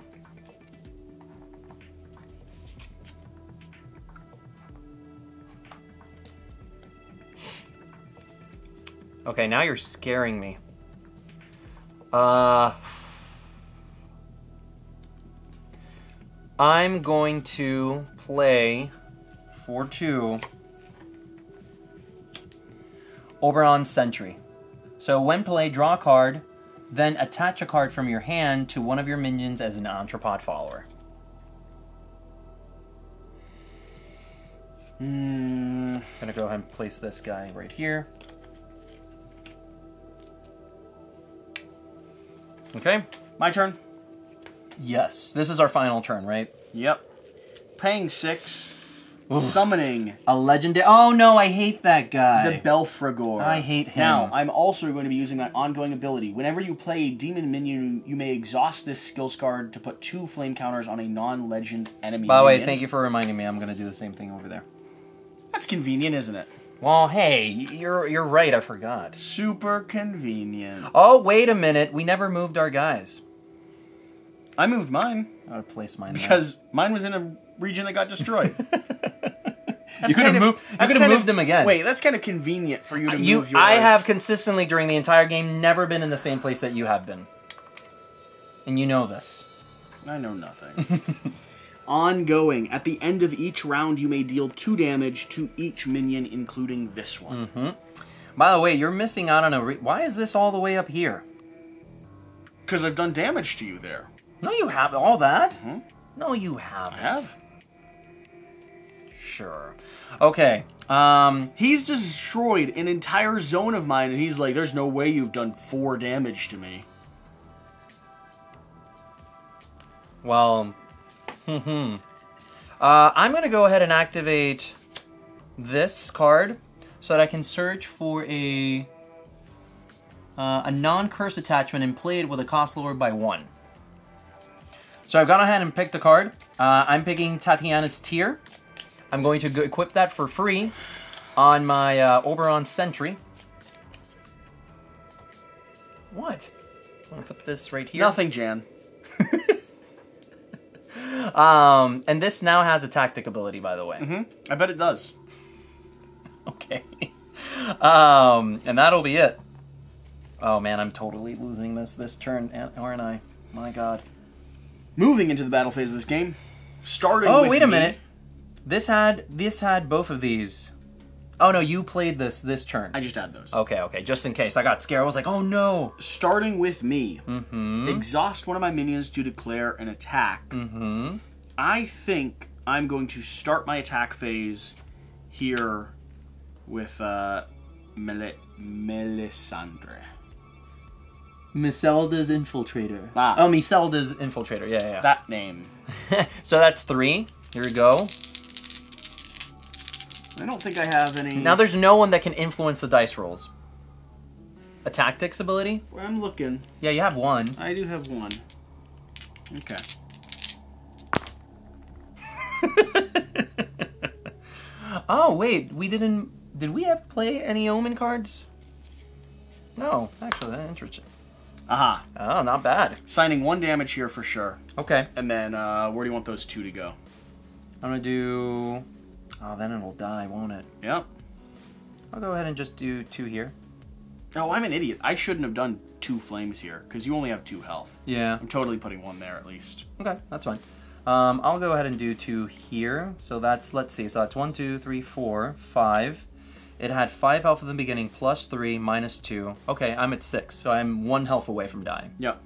Okay, now you're scaring me. Uh, I'm going to play for two Oberon Sentry. So when play, draw a card, then attach a card from your hand to one of your minions as an Arthropod follower. Mm, Gonna go ahead and place this guy right here. Okay. my turn. Yes, this is our final turn, right? Yep. Paying six. Summoning A legendary. Oh no, I hate that guy. the Belfragor. I hate him. Now, I'm also going to be using my ongoing ability. Whenever you play a demon minion, you may exhaust this skills card to put two flame counters on a non-legend enemy. By the way, thank you for reminding me. I'm gonna do the same thing over there. That's convenient, isn't it? Well, hey, you're you're right. I forgot. Super convenient. Oh, wait a minute. We never moved our guys. I moved mine I gotta place mine there. because mine was in a region that got destroyed. That's You could've kind of- moved- you could've kind of- moved them again. Wait, that's kind of convenient for you to you, move yours. I have consistently during the entire game never been in the same place that you have been, and you know this. I know nothing. Ongoing. At the end of each round, you may deal two damage to each minion, including this one. Mm-hmm. By the way, you're missing out on a. Re- Why is this all the way up here? Because I've done damage to you there. No, you have all that. No, you haven't. I have. Sure. Okay. Um. He's destroyed an entire zone of mine, and he's like, "There's no way you've done four damage to me." Well. Hmm. uh, I'm gonna go ahead and activate this card so that I can search for a uh, a non-curse attachment and play it with a cost lowered by one. So I've gone ahead and picked a card. Uh, I'm picking Tatiana's Tear. I'm going to equip that for free on my uh, Oberon Sentry. What? I'm gonna put this right here. Nothing, Jan. Um, and this now has a tactic ability, by the way. Mm -hmm. I bet it does. Okay. Um, and that'll be it. Oh man, I'm totally losing this this turn, aren't I? My God. Moving into the battle phase of this game, starting. Oh wait a minute. This had this had both of these. Oh no, you played this this turn. I just add those. Okay, okay, just in case. I got scared. I was like, oh no. Starting with me, Mm-hmm. exhaust one of my minions to declare an attack. Mm-hmm. I think I'm going to start my attack phase here with uh, Mel- Melisandre. Maselda's infiltrator. Ah. Oh, Maselda's infiltrator. Yeah, yeah. That name. so that's three. Here we go. I don't think I have any. Now there's no one that can influence the dice rolls. A tactics ability? I'm looking. Yeah, you have one. I do have one. Okay. Oh wait, we didn't. Did we have play any omen cards? No, actually, that's interesting. Aha. Oh, not bad. Signing one damage here for sure. Okay, And then uh, where do you want those two to go? I'm gonna do. Oh, then it'll die, won't it? Yep. I'll go ahead and just do two here. Oh, I'm an idiot. I shouldn't have done two flames here because you only have two health. Yeah. I'm totally putting one there at least. Okay, that's fine. Um, I'll go ahead and do two here. So that's let's see. So that's one, two, three, four, five. It had five health at the beginning, plus three, minus two. Okay, I'm at six, so I'm one health away from dying. Yep.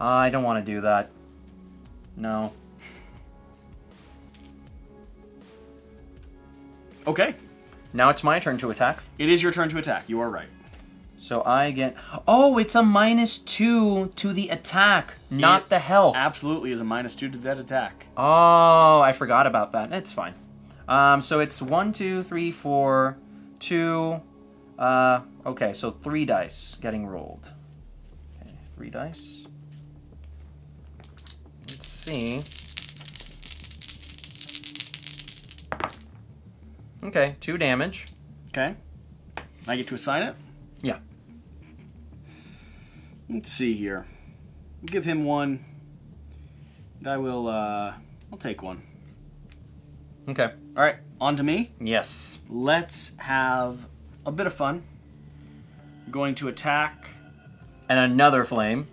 I don't want to do that. No. Okay. Now it's my turn to attack. It is your turn to attack. You are right. So I get. Oh, it's a minus two to the attack, not It the health. Absolutely is a minus two to that attack. Oh, I forgot about that. It's fine. Um, so it's one, two, three, four, two. Uh, okay, so three dice getting rolled. Okay, three dice. Let's see. Okay, two damage. Okay. I get to assign it. Yeah. Let's see here. Give him one. And I will. uh I'll take one. Okay. All right. On to me. Yes. Let's have a bit of fun. I'm going to attack And another flame.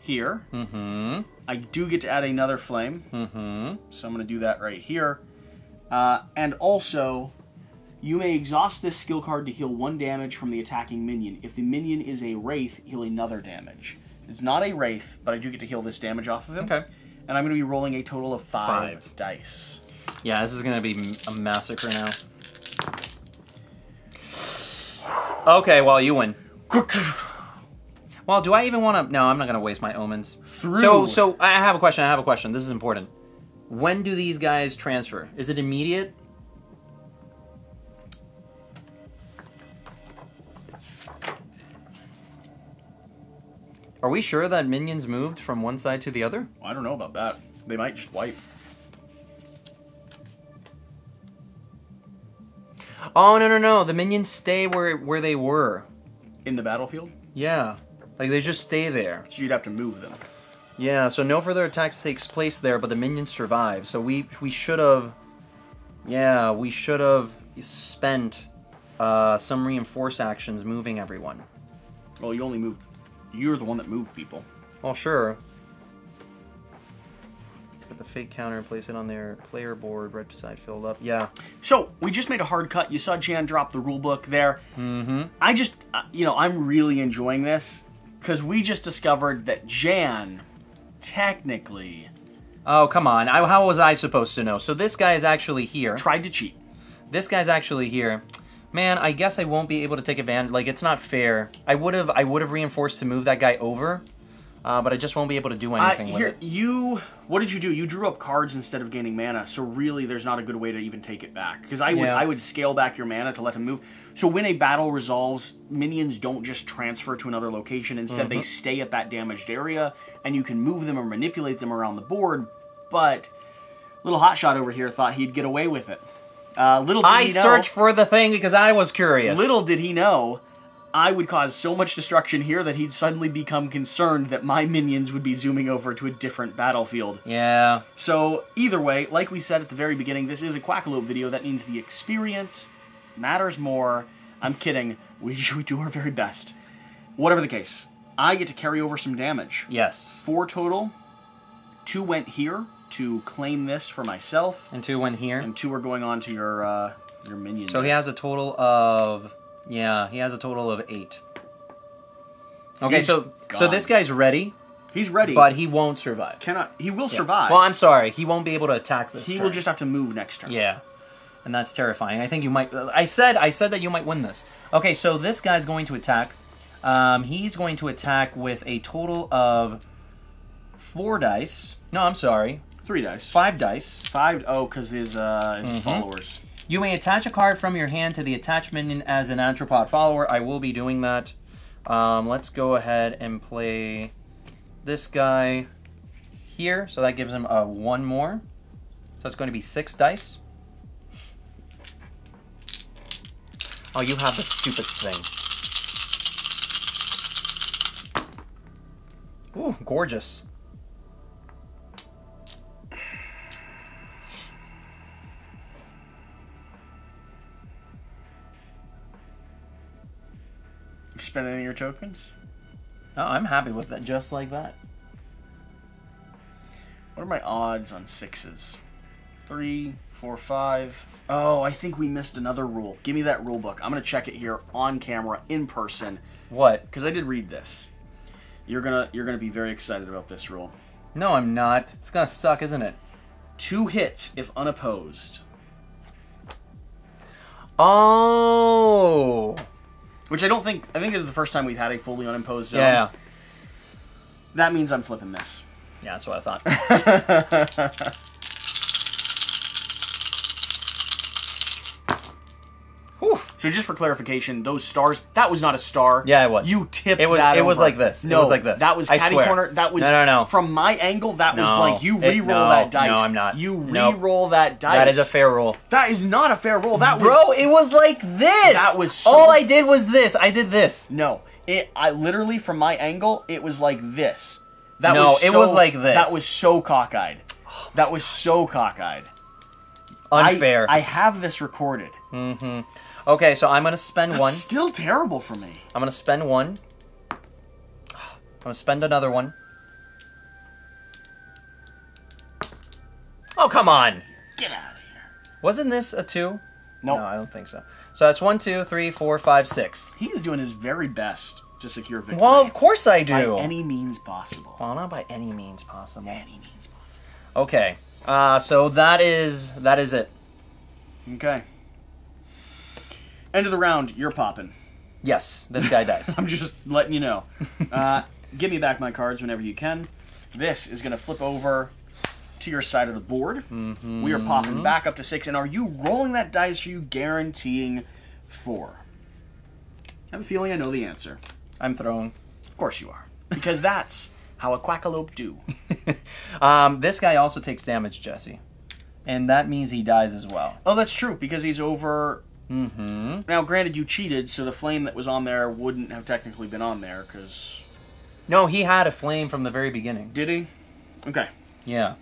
here. Mm-hmm. I do get to add another flame, Mm-hmm. so I'm going to do that right here. Uh, and also, you may exhaust this skill card to heal one damage from the attacking minion. If the minion is a wraith, heal another damage. It's not a wraith, but I do get to heal this damage off of him. Okay. And I'm going to be rolling a total of five, Five. dice. Yeah, this is gonna be a massacre now. Okay, well you win. Well, do I even want to? No, I'm not gonna waste my omens. Through. So, so I have a question. I have a question. This is important. When do these guys transfer? Is it immediate? Are we sure that minions moved from one side to the other? I don't know about that. They might just wipe. Oh no no no! The minions stay where where they were. In the battlefield, Yeah, like they just stay there. so you'd have to move them. Yeah, so no further attacks takes place there, but the minions survive. So we we should have, yeah, we should have spent uh, some reinforce actions moving everyone. Well, you only moved. You're the one that moved people. Well, sure. Put the fake counter, and place it on their player board, right side filled up. Yeah. So we just made a hard cut. You saw Jan drop the rule book there. Mm-hmm. I just, uh, you know, I'm really enjoying this because we just discovered that Jan, technically, Oh come on! I, how was I supposed to know? So this guy is actually here. tried to cheat. This guy's actually here. Man, I guess I won't be able to take advantage. Like it's not fair. I would have I would have reinforced to move that guy over, uh, but I just won't be able to do Uh, anything with here, it. you, what did you do? You drew up cards instead of gaining mana. So really, there's not a good way to even take it back. Because I would, Yeah. I would scale back your mana to let him move. So when a battle resolves, minions don't just transfer to another location. Instead, they Mm-hmm. stay at that damaged area, and you can move them or manipulate them around the board. But little hotshot over here thought he'd get away with it. Uh, little did I he know, searched for the thing because I was curious. Little did he know, I would cause so much destruction here that he'd suddenly become concerned that my minions would be zooming over to a different battlefield. Yeah. So, either way, like we said at the very beginning, this is a Quackalope video. That means the experience matters more. I'm kidding. We, we do our very best. Whatever the case, I get to carry over some damage. Yes. Four total. Two went here to claim this for myself, And two went here. and two are going on to your uh, your minion. So he has a total of yeah, he has a total of eight. Okay, He's so so this guy's ready, He's ready, but he won't survive. cannot. He will survive. Well, I'm sorry, he won't be able to attack this. he turn. will just have to move next turn. Yeah. And that's terrifying. I think you might I said I said that you might win this. Okay, so this guy's going to attack. Um, he's going to attack with a total of four dice. No, I'm sorry. Three dice. Five dice. Five. Oh, because his uh, Mm-hmm. followers. You may attach a card from your hand to the attachment as an Arthropod follower. I will be doing that. Um, let's go ahead and play this guy here. So that gives him a one more. So that's going to be six dice. Oh, you have the stupid thing. Ooh, gorgeous. Spend any of your tokens? Oh, I'm happy with that, just like that. What are my odds on sixes? Three, four, five. Oh, I think we missed another rule. Give me that rule book. I'm gonna check it here on camera, in person, What? because I did read this. You're gonna you're gonna be very excited about this rule. No, I'm not. It's gonna suck, isn't it? Two hits if unopposed. Oh. Which I don't think I think this is the first time we've had a fully unimposed zone. Yeah. That means I'm flipping this. Yeah, that's what I thought. So just for clarification, those stars that was not a star. Yeah, it was. You tipped It was- that it was like this. No, It was like this. That was I catty swear. corner. That was No, no, no. From my angle, that was blank. You re-roll no, that dice. no, I'm not. You re-roll that dice. That is a fair rule. That is not a fair roll. That was Bro, it was like this. That was so- All I did was this. I did this. no. It. I literally from my angle, it was like this. That No, was it was like this. That was so cockeyed. That was so cockeyed. Unfair. I, I have this recorded. Mm-hmm. Okay, so I'm gonna spend That's one. still terrible for me. I'm gonna spend one. I'm gonna spend another one. Oh come on! Get out of here. Wasn't this a two? Nope. No, I don't think so. So that's one, two, three, four, five, six. He's doing his very best to secure victory. Well, of course I do. by any means possible. Well, not by any means possible. Any means possible. Okay. Uh, so that is that is it. Okay. End of the round. You're popping. Yes, this guy dies. I'm just letting you know. Uh, give me back my cards whenever you can. This is going to flip over to your side of the board. Mm-hmm. We are popping back up to six. And are you rolling that dice? Or are you guaranteeing four? I have a feeling I know the answer. I'm throwing. Of course you are. Because that's how a quackalope do. Um, this guy also takes damage, Jesse, and that means he dies as well. Oh, that's true, because he's over. Mm-hmm. Now, granted, you cheated, so the flame that was on there wouldn't have technically been on there, because. No, he had a flame from the very beginning. Did he? Okay. Yeah.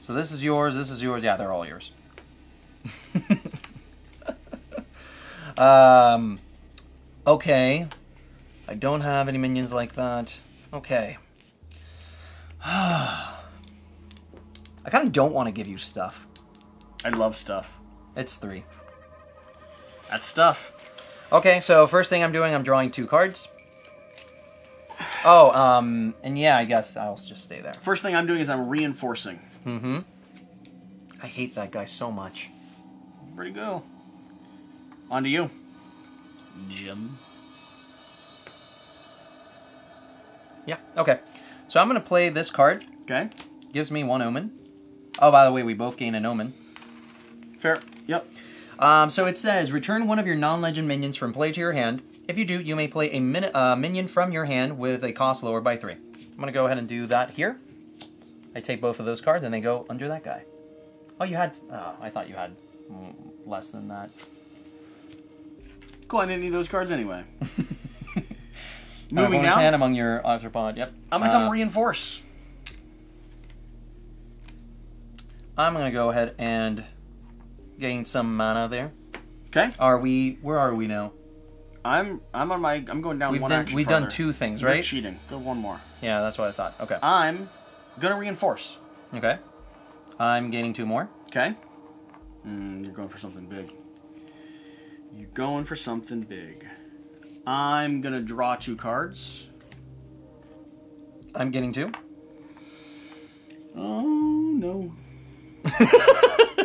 So this is yours. This is yours. Yeah, they're all yours. um. Okay. I don't have any minions like that. Okay. I kind of don't want to give you stuff. I love stuff. It's three. That's stuff. Okay, so first thing I'm doing, I'm drawing two cards. Oh, um, and yeah, I guess I'll just stay there. First thing I'm doing is I'm reinforcing. Mm-hmm. I hate that guy so much. Where'd he go? On to you. Jim. Yeah, okay. So I'm gonna play this card. Okay. Gives me one omen. Oh, by the way, we both gain an omen. Fair. Yep. Um, so it says, return one of your non-legend minions from play to your hand. If you do, you may play a min- uh, minion from your hand with a cost lower by three. I'm gonna go ahead and do that here. I take both of those cards and they go under that guy. Oh, you had. Oh, I thought you had mm, less than that. Cool, I didn't need those cards anyway. Moving down. down, Ten among your arthropod. Yep. I'm gonna come Uh, reinforce. I'm gonna go ahead and gain some mana there. Okay. Are we? Where are we now? I'm I'm on my I'm going down We've one done. We've done two things, You're right? cheating. Go one more. Yeah, that's what I thought. Okay. I'm gonna reinforce. Okay. I'm gaining two more. Okay. Mm, you're going for something big. You're going for something big. I'm gonna draw two cards. I'm getting two. Oh no.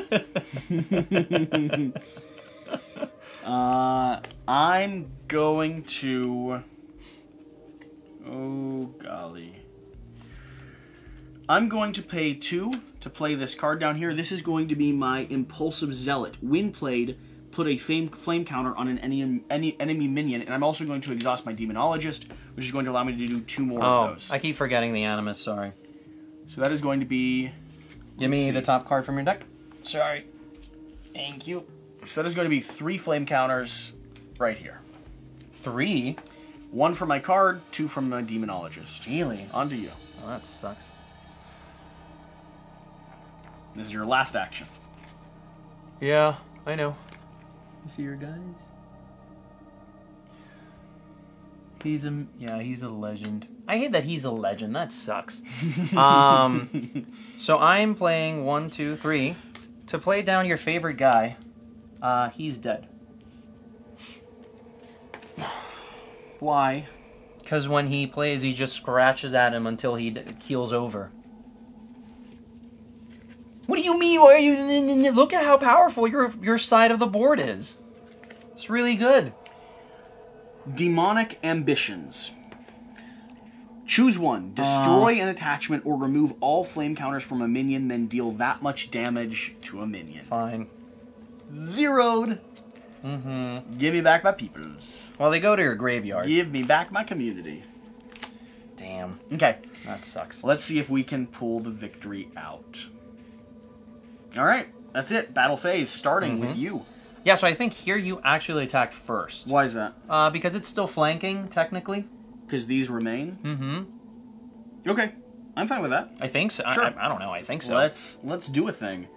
uh, I'm going to. Oh golly. I'm going to pay two to play this card down here. This is going to be my Impulsive Zealot. When played, put a flame, flame counter on an any, any enemy minion, and I'm also going to exhaust my Demonologist, which is going to allow me to do two more Oh, of those. I keep forgetting the Animus. Sorry. So that is going to be Give me see. the top card from your deck. Sorry. Thank you. so that is going to be three flame counters right here. Three. One from my card, two from my Demonologist. Really? On to you. Oh, that sucks. This is your last action. Yeah, I know. You see your guys? He's a yeah, he's a legend. I hate that he's a legend. That sucks. um, so I'm playing one, two, three to play down your favorite guy. Uh, he's dead. Why? Because when he plays, he just scratches at him until he d- keels over. What do you mean? Why are you? Look at how powerful your your side of the board is. It's really good. Demonic Ambitions. Choose one. Destroy an attachment or remove all flame counters from a minion, then deal that much damage to a minion. Fine. Zeroed. Mm-hmm. Give me back my peoples. Well, they go to your graveyard. Give me back my community. Damn, Okay, that sucks. let's see if we can pull the victory out. All right, that's it. Battle phase starting with you. Yeah, so I think here you actually attack first. Why is that? Uh, because it's still flanking, technically. Because these remain. Mm-hmm. Okay, I'm fine with that. I think so. Sure. I, I, I don't know. I think so. Let's let's do a thing.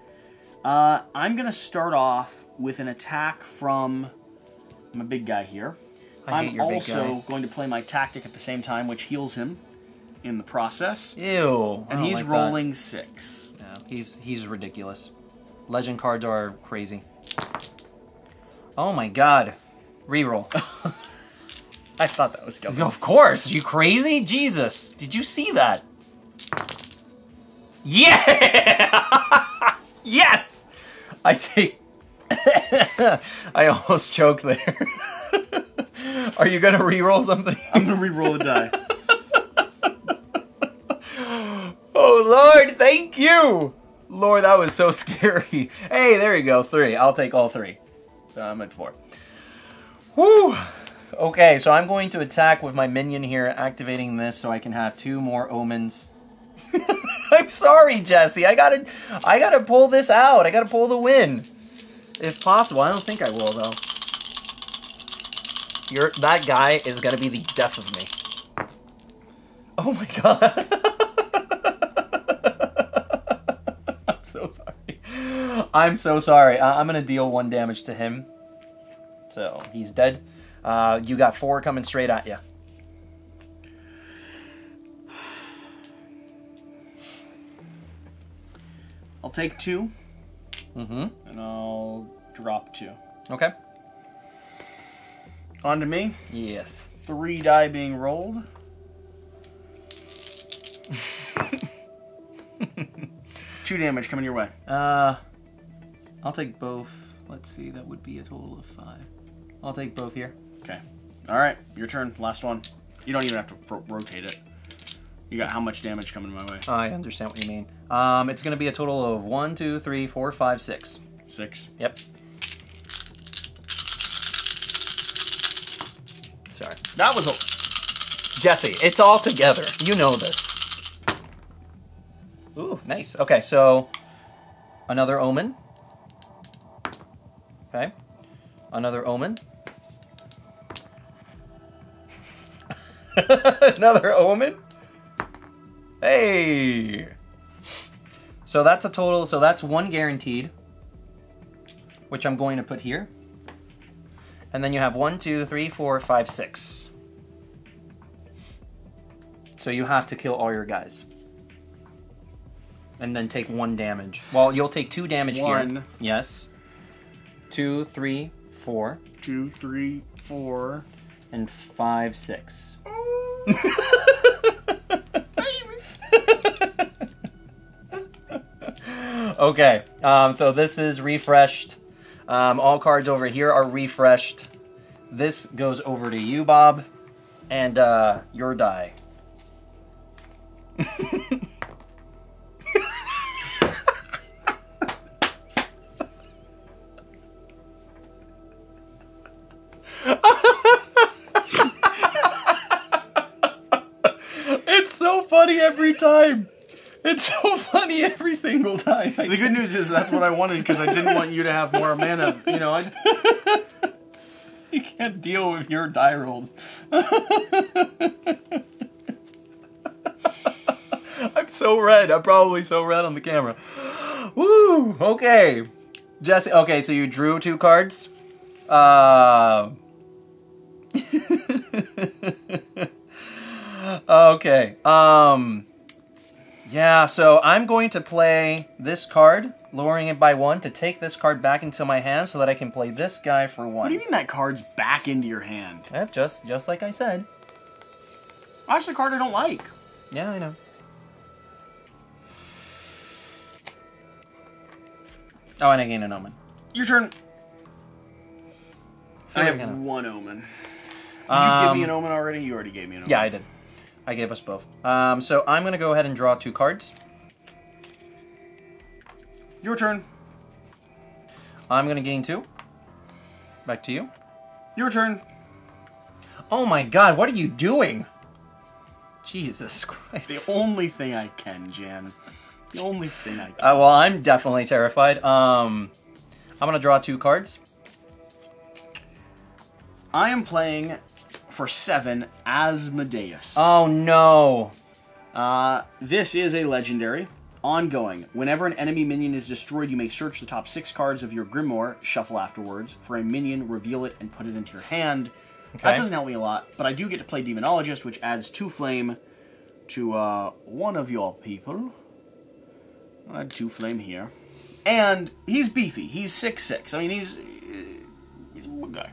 Uh, I'm gonna start off with an attack from my big guy here. I am also going to play my tactic at the same time, which heals him in the process. Ew. And he's like that. rolling six. Yeah, he's he's ridiculous. Legend cards are crazy. Oh my god. Reroll. I thought that was coming. of course. You crazy? Jesus. Did you see that? Yeah! yes! I take I almost choked there. Are you gonna reroll something? I'm gonna re-roll the die. Oh Lord, thank you! Lord, that was so scary. Hey, there you go, three. I'll take all three. So I'm at four. Whew! Okay, so I'm going to attack with my minion here, activating this so I can have two more omens. I'm sorry, Jesse. I gotta I gotta pull this out. I gotta pull the win. If possible. I don't think I will though. You're that guy is gonna be the death of me. Oh my god. I'm so sorry. I'm so sorry. Uh, I'm gonna deal one damage to him. So he's dead. Uh, you got four coming straight at you. I'll take two, Mm-hmm. and I'll drop two. Okay. On to me. Yes. Three die being rolled. two damage coming your way. Uh, I'll take both. Let's see. That would be a total of five. I'll take both here. Okay. All right, your turn. Last one. You don't even have to ro- rotate it. You got how much damage coming my way? I understand what you mean. Um, it's gonna be a total of one, two, three, four, five, six. Six. Yep. Sorry. That was a. Jesse, it's all together. You know this. Ooh, nice. Okay, so another omen. Okay. Another omen. another omen. Hey. So that's a total, so that's one guaranteed, which I'm going to put here. And then you have one, two, three, four, five, six. So you have to kill all your guys. And then take one damage. Well, you'll take two damage here. One. Yes. Two, three, four, Two, three, four. And five, six. okay, um, so this is refreshed. Um, all cards over here are refreshed. This goes over to you, Bob, and uh, your die. funny every time. It's so funny every single time. The good news is that's what I wanted because I didn't want you to have more mana. You know, I, You can't deal with your die rolls. I'm so red. I'm probably so red on the camera. Woo! Okay. Jesse, okay, so you drew two cards. Uh... okay. Um Yeah, so I'm going to play this card, lowering it by one to take this card back into my hand so that I can play this guy for one. what do you mean that card's back into your hand? Yep, just just like I said. That's the card I don't like. Yeah, I know. Oh, and I gain an omen. Your turn. I have I know. one omen. Did you give me Um, an omen already? You already gave me an omen. Yeah, I did. I gave us both. Um, so I'm gonna go ahead and draw two cards. Your turn. I'm gonna gain two. Back to you. Your turn. Oh my God! What are you doing? Jesus Christ! The only thing I can, Jan. The only thing I can. Uh, well, I'm definitely terrified. Um, I'm gonna draw two cards. I am playing for seven Asmodeus. Oh no! Uh, this is a legendary. Ongoing. Whenever an enemy minion is destroyed, you may search the top six cards of your Grimoire, shuffle afterwards. For a minion, reveal it and put it into your hand. That doesn't help me a lot, but I do get to play Demonologist, which adds two flame to uh, one of your people. I'll add two flame here. And he's beefy. He's six six. I mean, he's he's a good guy.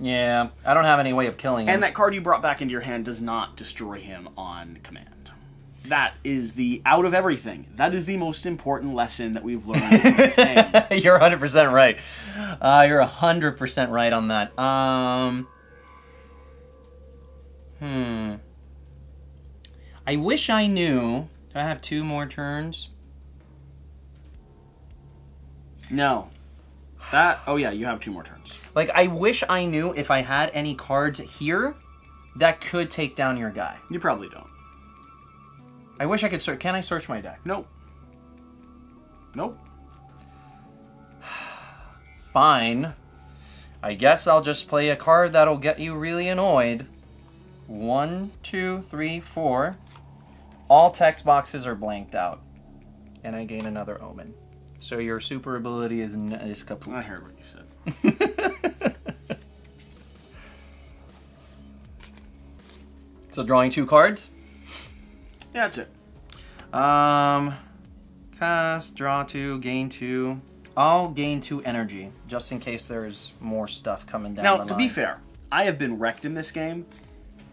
Yeah, I don't have any way of killing him. And that card you brought back into your hand does not destroy him on command. That is the out of everything. That is the most important lesson that we've learned this you're 100% right. Uh, you're 100% right on that. Um, hmm. I wish I knew. Do I have two more turns? No. That oh yeah, you have two more turns. Like, I wish I knew if I had any cards here that could take down your guy. You probably don't. I wish I could search. Can I search my deck? Nope. Nope. Fine. I guess I'll just play a card that'll get you really annoyed. One, two, three, four. All text boxes are blanked out. And I gain another omen. So your super ability is, n- is I kaput. heard what you said. So drawing two cards. Yeah, that's it. Um, cast, draw two, gain two. I'll gain two energy, just in case there's more stuff coming down Now, to line. be fair, I have been wrecked in this game,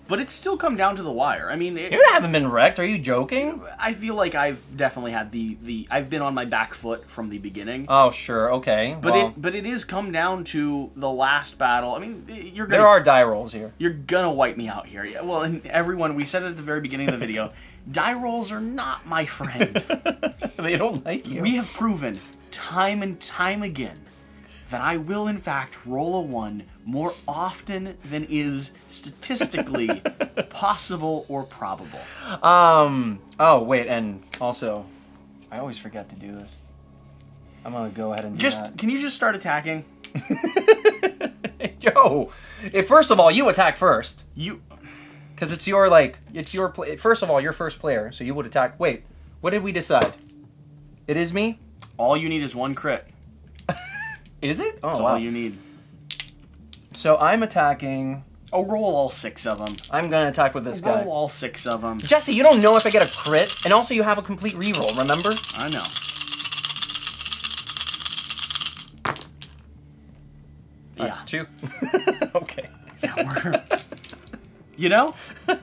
but it's still come down to the wire. I mean, it, You haven't been wrecked, are you joking? I feel like I've definitely had the the I've been on my back foot from the beginning. Oh, sure, okay. But well, it but it is come down to the last battle. I mean, you're gonna there are die rolls here. you're gonna wipe me out here. Yeah, well, and everyone, we said it at the very beginning of the video. die rolls are not my friend. they don't like you. we have proven time and time again that I will in fact roll a one more often than is statistically possible or probable. Um. Oh wait, and also, I always forget to do this. I'm gonna go ahead and do Just can you just start attacking? Yo, if first of all you attack first, You because it's your like it's your play. First of all, you're first player, so you would attack. Wait, what did we decide? It is me. all you need is one crit. Is it? Oh That's wow. all you need. So I'm attacking. Oh, roll all six of them. I'm gonna attack with this Roll guy. Roll all six of them. Jesse, you don't know if I get a crit, and also you have a complete reroll. Remember? I know. That's Yeah. two. okay. Yeah, we're- you know?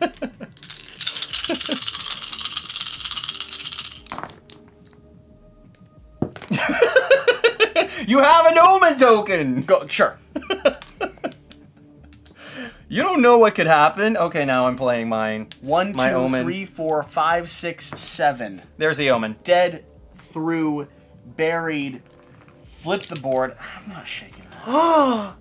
You have an omen token. Go sure. You don't know what could happen. Okay, now I'm playing mine. One, My two, omen. three, four, five, six, seven. There's the omen. Dead, through, buried, flip the board. I'm not shaking that.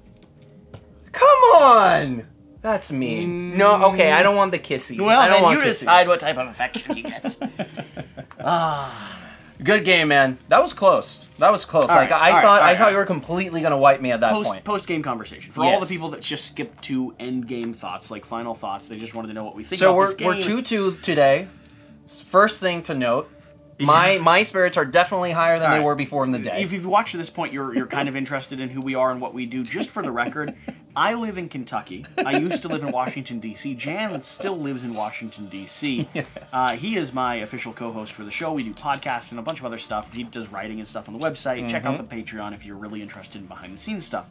Come on! That's mean. No, okay, I don't want the kissy. Well, I don't then want you kissy. decide what type of affection he gets. Ah. Good game, man. That was close. That was close. All like right, I thought, all I right, thought you were completely gonna wipe me at that post point. post game conversation for all the people that just skipped to end game thoughts, like final thoughts. They just wanted to know what we think So about we're this game. we're two two today. First thing to note, my my spirits are definitely higher than All they were before in the day. If you've watched to this point, you're you're kind of interested in who we are and what we do. Just for the record, I live in Kentucky. I used to live in Washington D.C. Jan still lives in Washington D.C. Yes. Uh, he is my official co-host for the show. We do podcasts and a bunch of other stuff. He does writing and stuff on the website. Check out the Patreon if you're really interested in behind the scenes stuff.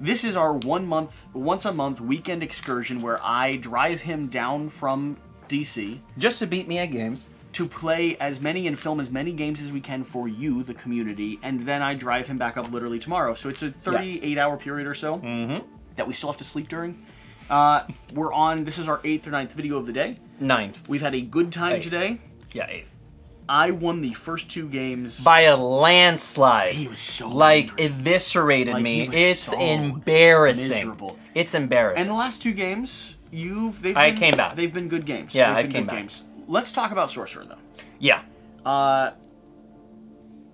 This is our one month, once a month weekend excursion where I drive him down from D.C. Just to beat me at games. To play as many and film as many games as we can for you, the community, and then I drive him back up literally tomorrow. So it's a 38 hour period or so that we still have to sleep during. Uh, we're on, this is our eighth or ninth video of the day. Ninth. We've had a good time Eighth. today. Yeah, eighth. I won the first two games. By a landslide. He was so like angry. eviscerated Like, me. It's so embarrassing. miserable. It's embarrassing. And the last two games, you've they've I been, came back. They've been good games. Yeah, They've I been came good back. games. Let's talk about Sorcerer though. yeah. Uh,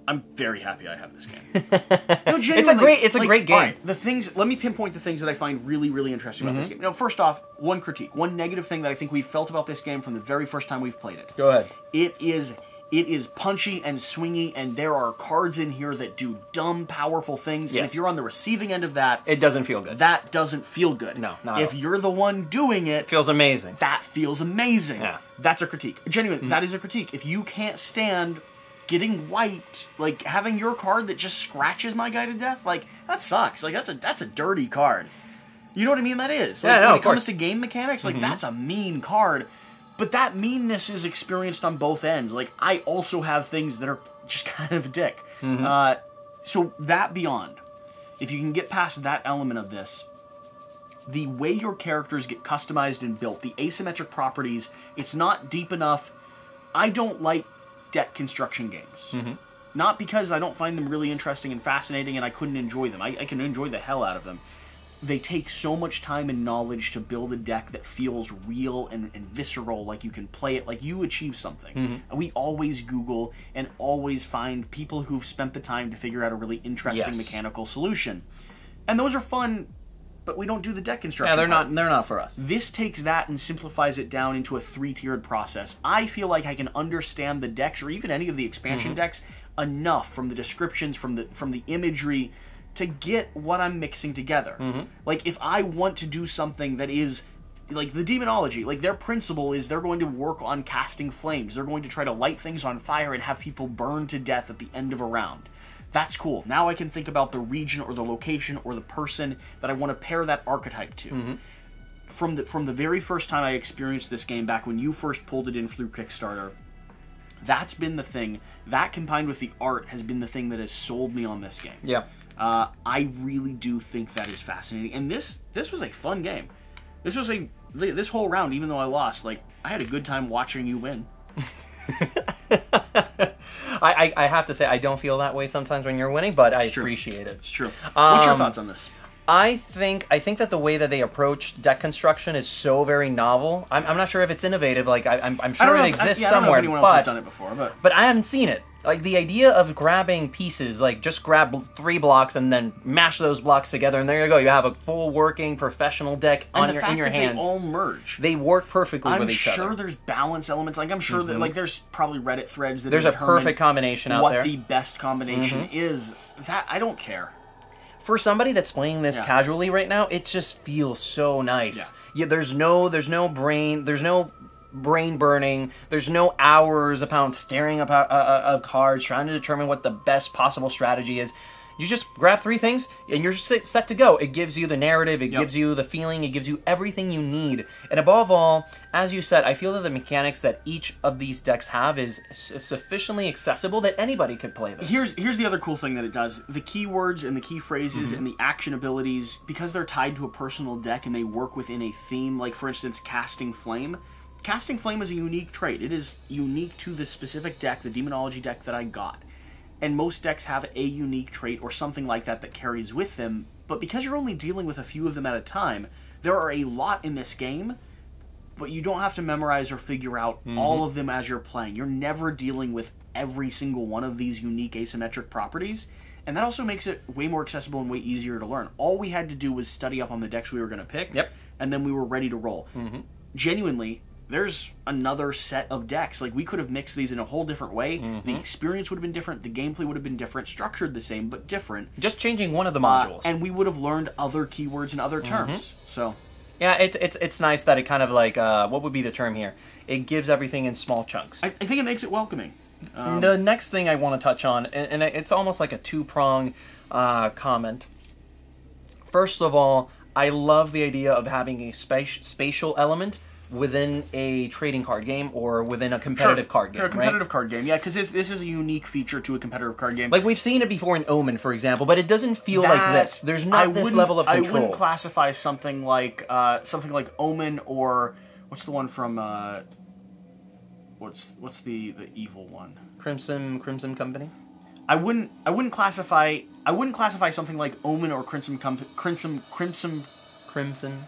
I'm very happy I have this game. No, It's a great it's a like, great game. Mm-hmm. right, the things. Let me pinpoint the things that I find really, really interesting about this game. Now, first off, one critique, one negative thing that I think we felt about this game from the very first time we've played it. Go ahead. It is. It is punchy and swingy, and there are cards in here that do dumb, powerful things. And Yes. if you're on the receiving end of that, It doesn't feel good. that doesn't feel good. No, not at If you're the one doing it, feels amazing. that feels amazing. Yeah. That's a critique. Genuine, Mm-hmm. that is a critique. If you can't stand getting wiped, like having your card that just scratches my guy to death, like that sucks. Like that's a that's a dirty card. You know what I mean? That is. Like, Yeah, no, when it comes course. Mm-hmm. to game mechanics, like that's a mean card. But that meanness is experienced on both ends. Like I also have things that are just kind of a dick. Mm-hmm. Uh, so that beyond, if you can get past that element of this, the way your characters get customized and built, the asymmetric properties, it's not deep enough. I don't like deck construction games. Mm-hmm. Not because I don't find them really interesting and fascinating and I couldn't enjoy them. I, I can enjoy the hell out of them. They take so much time and knowledge to build a deck that feels real and, and visceral, like you can play it, like you achieve something. Mm-hmm. And we always Google and always find people who've spent the time to figure out a really interesting Yes. mechanical solution. And those are fun, but we don't do the deck construction. Yeah, they're part. not they're not for us. This takes that and simplifies it down into a three tiered process. I feel like I can understand the decks or even any of the expansion mhm. decks enough from the descriptions, from the from the imagery, to get what I'm mixing together. Mm-hmm. Like if I want to do something that is like the demonology, like their principle is they're going to work on casting flames. They're going to try to light things on fire and have people burn to death at the end of a round. That's cool. Now I can think about the region or the location or the person that I want to pair that archetype to from the from the very first time I experienced this game back when you first pulled it in through Kickstarter, that's been the thing. That combined with the art has been the thing that has sold me on this game. Yeah. Uh, I really do think that is fascinating, and this this was a fun game. This was a this whole round, even though I lost, like I had a good time watching you win. I, I, I have to say I don't feel that way sometimes when you're winning, but I true. appreciate it. It's true. What's your Um, thoughts on this? I think I think that the way that they approach deck construction is so very novel. I'm, I'm not sure if it's innovative. Like I, I'm, I'm sure it if, exists I don't know if somewhere, but before, but but I haven't seen it. Like the idea of grabbing pieces, like just grab three blocks and then mash those blocks together, and there you go. You have a full working professional deck and on your in your that hands. they all merge. They work perfectly I'm with each sure other. Mm-hmm. there's balance elements. Like I'm sure that like there's probably Reddit threads that There's a perfect combination out what there. Mm-hmm. the best combination is. That I don't care. For somebody that's playing this Yeah. casually right now, it just feels so nice. Yeah. Yeah. there's no there's no brain there's no brain burning. There's no hours upon staring up at uh, uh, cards trying to determine what the best possible strategy is. You just grab three things and you're set to go. It gives you the narrative, it Yep. gives you the feeling, it gives you everything you need. And above all, as you said, I feel that the mechanics that each of these decks have is sufficiently accessible that anybody could play this. Here's here's the other cool thing that it does: the keywords and the key phrases Mm-hmm. and the action abilities, because they're tied to a personal deck and they work within a theme. Like for instance, casting flame. Casting flame is a unique trait. It is unique to the specific deck, the demonology deck that I got. And most decks have a unique trait or something like that that carries with them. But because you're only dealing with a few of them at a time, there are a lot in this game, but you don't have to memorize or figure out mm-hmm. all of them as you're playing. You're never dealing with every single one of these unique asymmetric properties. And that also makes it way more accessible and way easier to learn. All we had to do was study up on the decks we were going to pick, Yep. and then we were ready to roll. Mm-hmm. Genuinely, there's another set of decks. Like we could have mixed these in a whole different way. The experience would have been different. The gameplay would have been different. Structured the same, but different. Just changing one of the Uh, modules. and we would have learned other keywords and other terms. So yeah, it's it's it's nice that it kind of like uh, what would be the term here? It gives everything in small chunks. I, I think it makes it welcoming. the next thing I want to touch on, and, and it's almost like a two prong uh, comment. First of all, I love the idea of having a spac- spatial element within a trading card game or within a competitive card game, Sure, a competitive right? card game. Yeah, because this is a unique feature to a competitive card game. Like we've seen it before in Omen, for example, but it doesn't feel like this. There's I not this level of control. I wouldn't classify something like uh, something like Omen or what's the one from uh, what's what's the the evil one? Crimson Crimson Company. I wouldn't I wouldn't classify I wouldn't classify something like Omen or Crimson Comp- Crimson Crimson Crimson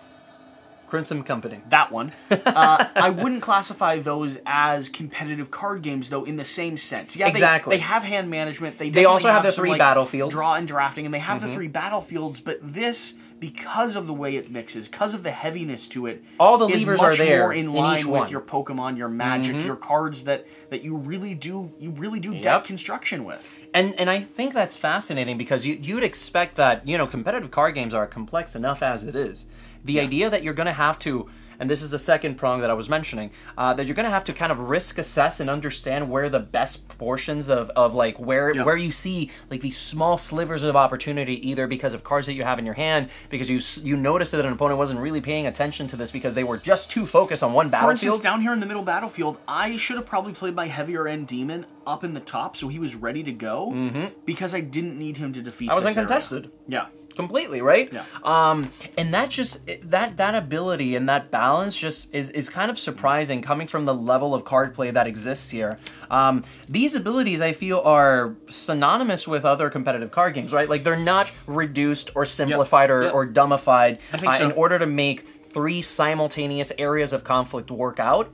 Crimson Company. that one. Uh, I wouldn't classify those as competitive card games, though, in the same sense. Yeah, Exactly. They, have hand management. They They also have the some, three like, battlefields. Mm-hmm. draw and drafting, and they have the three battlefields. But this, because of the way it mixes, because of the heaviness to it, All the levers are there more in in line each with one. Mm-hmm. your Pokemon, your Magic, your cards that that you really do you really do Yep. deck construction with. And and I think that's fascinating because you you'd expect that you know competitive card games are complex enough as it is. The idea that you're going to have to, and this is the second prong that I was mentioning, uh, that you're going to have to kind of risk assess and understand where the best portions of, of like where Yeah. where you see like these small slivers of opportunity, either because of cards that you have in your hand, because you s- you noticed that an opponent wasn't really paying attention to this because they were just too focused on one For instance, battlefield. down here in the middle battlefield, I should have probably played my heavier end demon up in the top, so he was ready to go. Because I didn't need him to defeat. I was this area. uncontested. Yeah. Completely right Yeah. um and that just that that ability and that balance just is is kind of surprising coming from the level of card play that exists here um these abilities i feel are synonymous with other competitive card games right like they're not reduced or simplified or, Yep. or dumbified uh, so. in order to make three simultaneous areas of conflict work out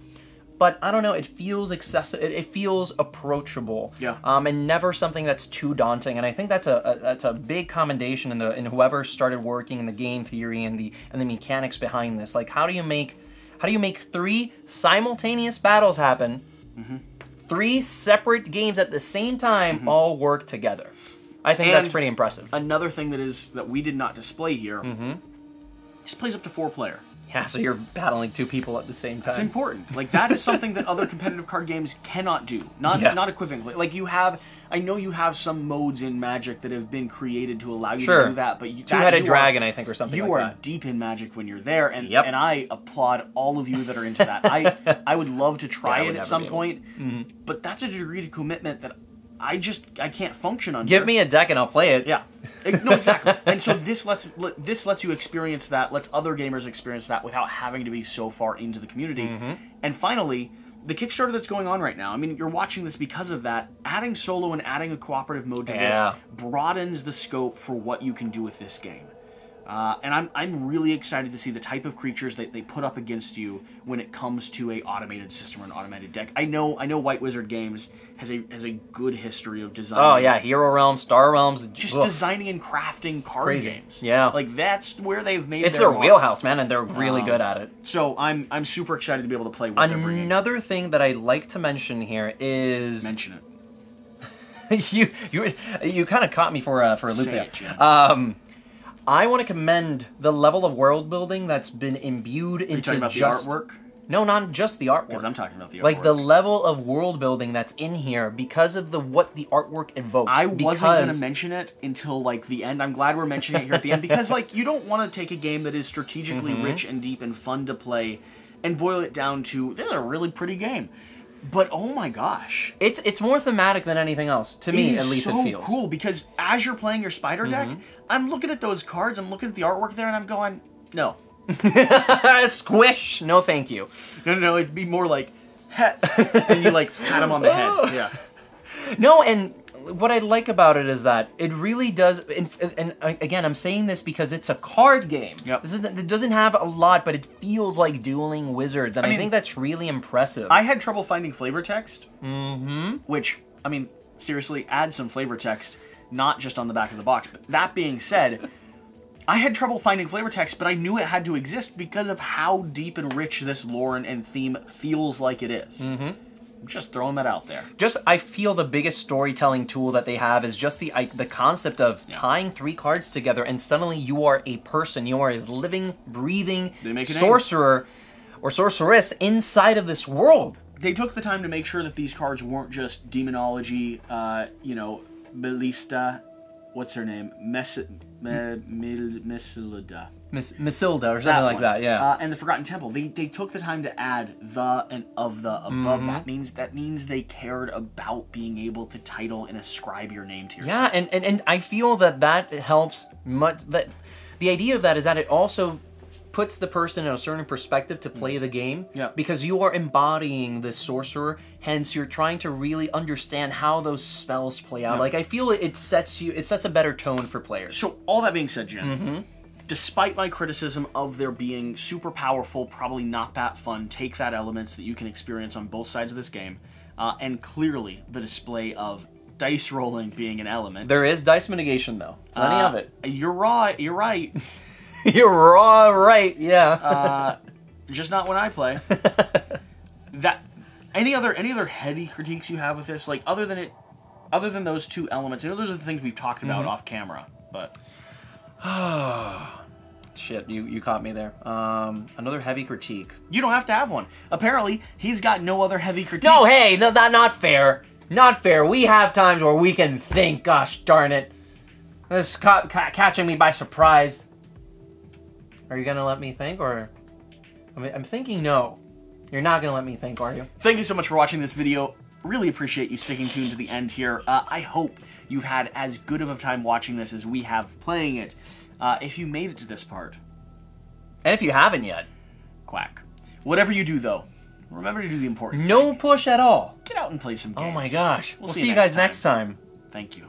but I don't know. It feels accessible, It, it feels approachable. Yeah. Um, and never something that's too daunting. And I think that's a, a that's a big commendation in the in whoever started working in the game theory and the and the mechanics behind this. Like, how do you make how do you make three simultaneous battles happen? Mm-hmm. Three separate games at the same time all work together. I think that's pretty impressive. Another thing that is that we did not display here. Mm-hmm. This plays up to four player. Yeah. So you're battling two people at the same time. It's important. Like that is something that other competitive card games cannot do. Not Yeah. not equivalently. Like you have, I know you have some modes in Magic that have been created to allow you Sure. to do that, but you, Two-headed dragon, are, I think, or something You like are that. deep in Magic when you're there, and Yep. and I applaud all of you that are into that. I I would love to try Yeah, it at some be able to. point, mm-hmm. but that's a degree to commitment that I just I can't function under. Give me a deck and I'll play it. Yeah, no, exactly. and so this lets this lets you experience that, lets other gamers experience that without having to be so far into the community. Mm-hmm. And finally, the Kickstarter that's going on right now. I mean, you're watching this because of that. Adding solo and adding a cooperative mode to Yeah. this broadens the scope for what you can do with this game. Uh, and I'm, I'm really excited to see the type of creatures that they put up against you when it comes to a automated system or an automated deck. I know I know White Wizard Games has a has a good history of design. Oh yeah, Hero Realms, Star Realms. just ugh. designing and crafting card Crazy. games. Yeah. like that's where they've made. It's their their wheelhouse, man, and they're really Um, good at it. So I'm I'm super excited to be able to play what. Another thing that I'd like to mention here is Mention it. you you you kind of caught me for uh, for a loop Say there. it. Um, I want to commend the level of world building that's been imbued Are you into talking about just the artwork? no, not just the artwork. Because. I'm talking about the artwork. Like the level of world building that's in here because of the what the artwork evokes. I wasn't going to mention it until like the end. I'm glad we're mentioning it here at the end because like you don't want to take a game that is strategically Mm-hmm. rich and deep and fun to play and boil it down to this is a really pretty game. But oh my gosh, It's it's more thematic than anything else to me. At least so it feels. Mm-hmm. cool because as you're playing your spider deck, I'm looking at those cards, I'm looking at the artwork there, and I'm going, no, Squish. No, thank you. no, no, no. It'd be more like, and you like pat him on the head. Yeah, No, and what I like about it is that it really does. And, and again, I'm saying this because it's a card game. Yep. This isn't. It doesn't have a lot, but it feels like dueling wizards, and I, mean- think that's really impressive. I had trouble finding flavor text. Mm-hmm. Which, I mean, seriously, add some flavor text, not just on the back of the box. But that being said, I had trouble finding flavor text, but I knew it had to exist because of how deep and rich this lore and, theme feels like it is. Mm-hmm. I'm just throwing that out there. just I feel the biggest storytelling tool that they have is just the I, the concept of Yeah. tying three cards together and suddenly you are a person, you are a living, breathing They make a name. sorcerer or sorceress inside of this world. They took the time to make sure that these cards weren't just demonology, uh, you know, Belista, what's her name? Mes- Me- Mil-. Miss Maselda or something like that, yeah. Uh, and the Forgotten Temple. They they took the time to add the and of the above. Mm-hmm. That means that means they cared about being able to title and ascribe your name to yourself. Yeah, and, and, and I feel that that helps much. That the idea of that is that it also puts the person in a certain perspective to play the game. Yeah. Because you are embodying this sorcerer, hence you're trying to really understand how those spells play out. Like I feel it, it sets you, it sets a better tone for players. So all that being said, jim Mm-hmm. Despite my criticism of there being super powerful, probably not that fun, take that elements that you can experience on both sides of this game, uh, and clearly the display of dice rolling being an element. There is dice mitigation though, plenty uh, of it. You're right. You're right. You're all right, yeah. Uh, just not when I play. that any other any other heavy critiques you have with this, like other than it, other than those two elements. I know those are the things we've talked about Mm-hmm. off camera, but Shit, you you caught me there. Um, another heavy critique. you don't have to have one. Apparently, he's got no other heavy critique. No, hey, no, that not fair. Not fair. We have times where we can think. Gosh darn it, this is ca- ca- catching me by surprise. Are you gonna let me think, or I mean, I'm thinking no. You're not gonna let me think, are you? Thank you so much for watching this video. Really appreciate you sticking tuned to the end here. Uh, I hope you've had as good of a time watching this as we have playing it. Uh, if you made it to this part, And if you haven't yet, quack. Whatever you do, though, remember to do the important. no push at all. Get out and play some games. Oh my gosh. We'll, see, you next guys next time. Thank you.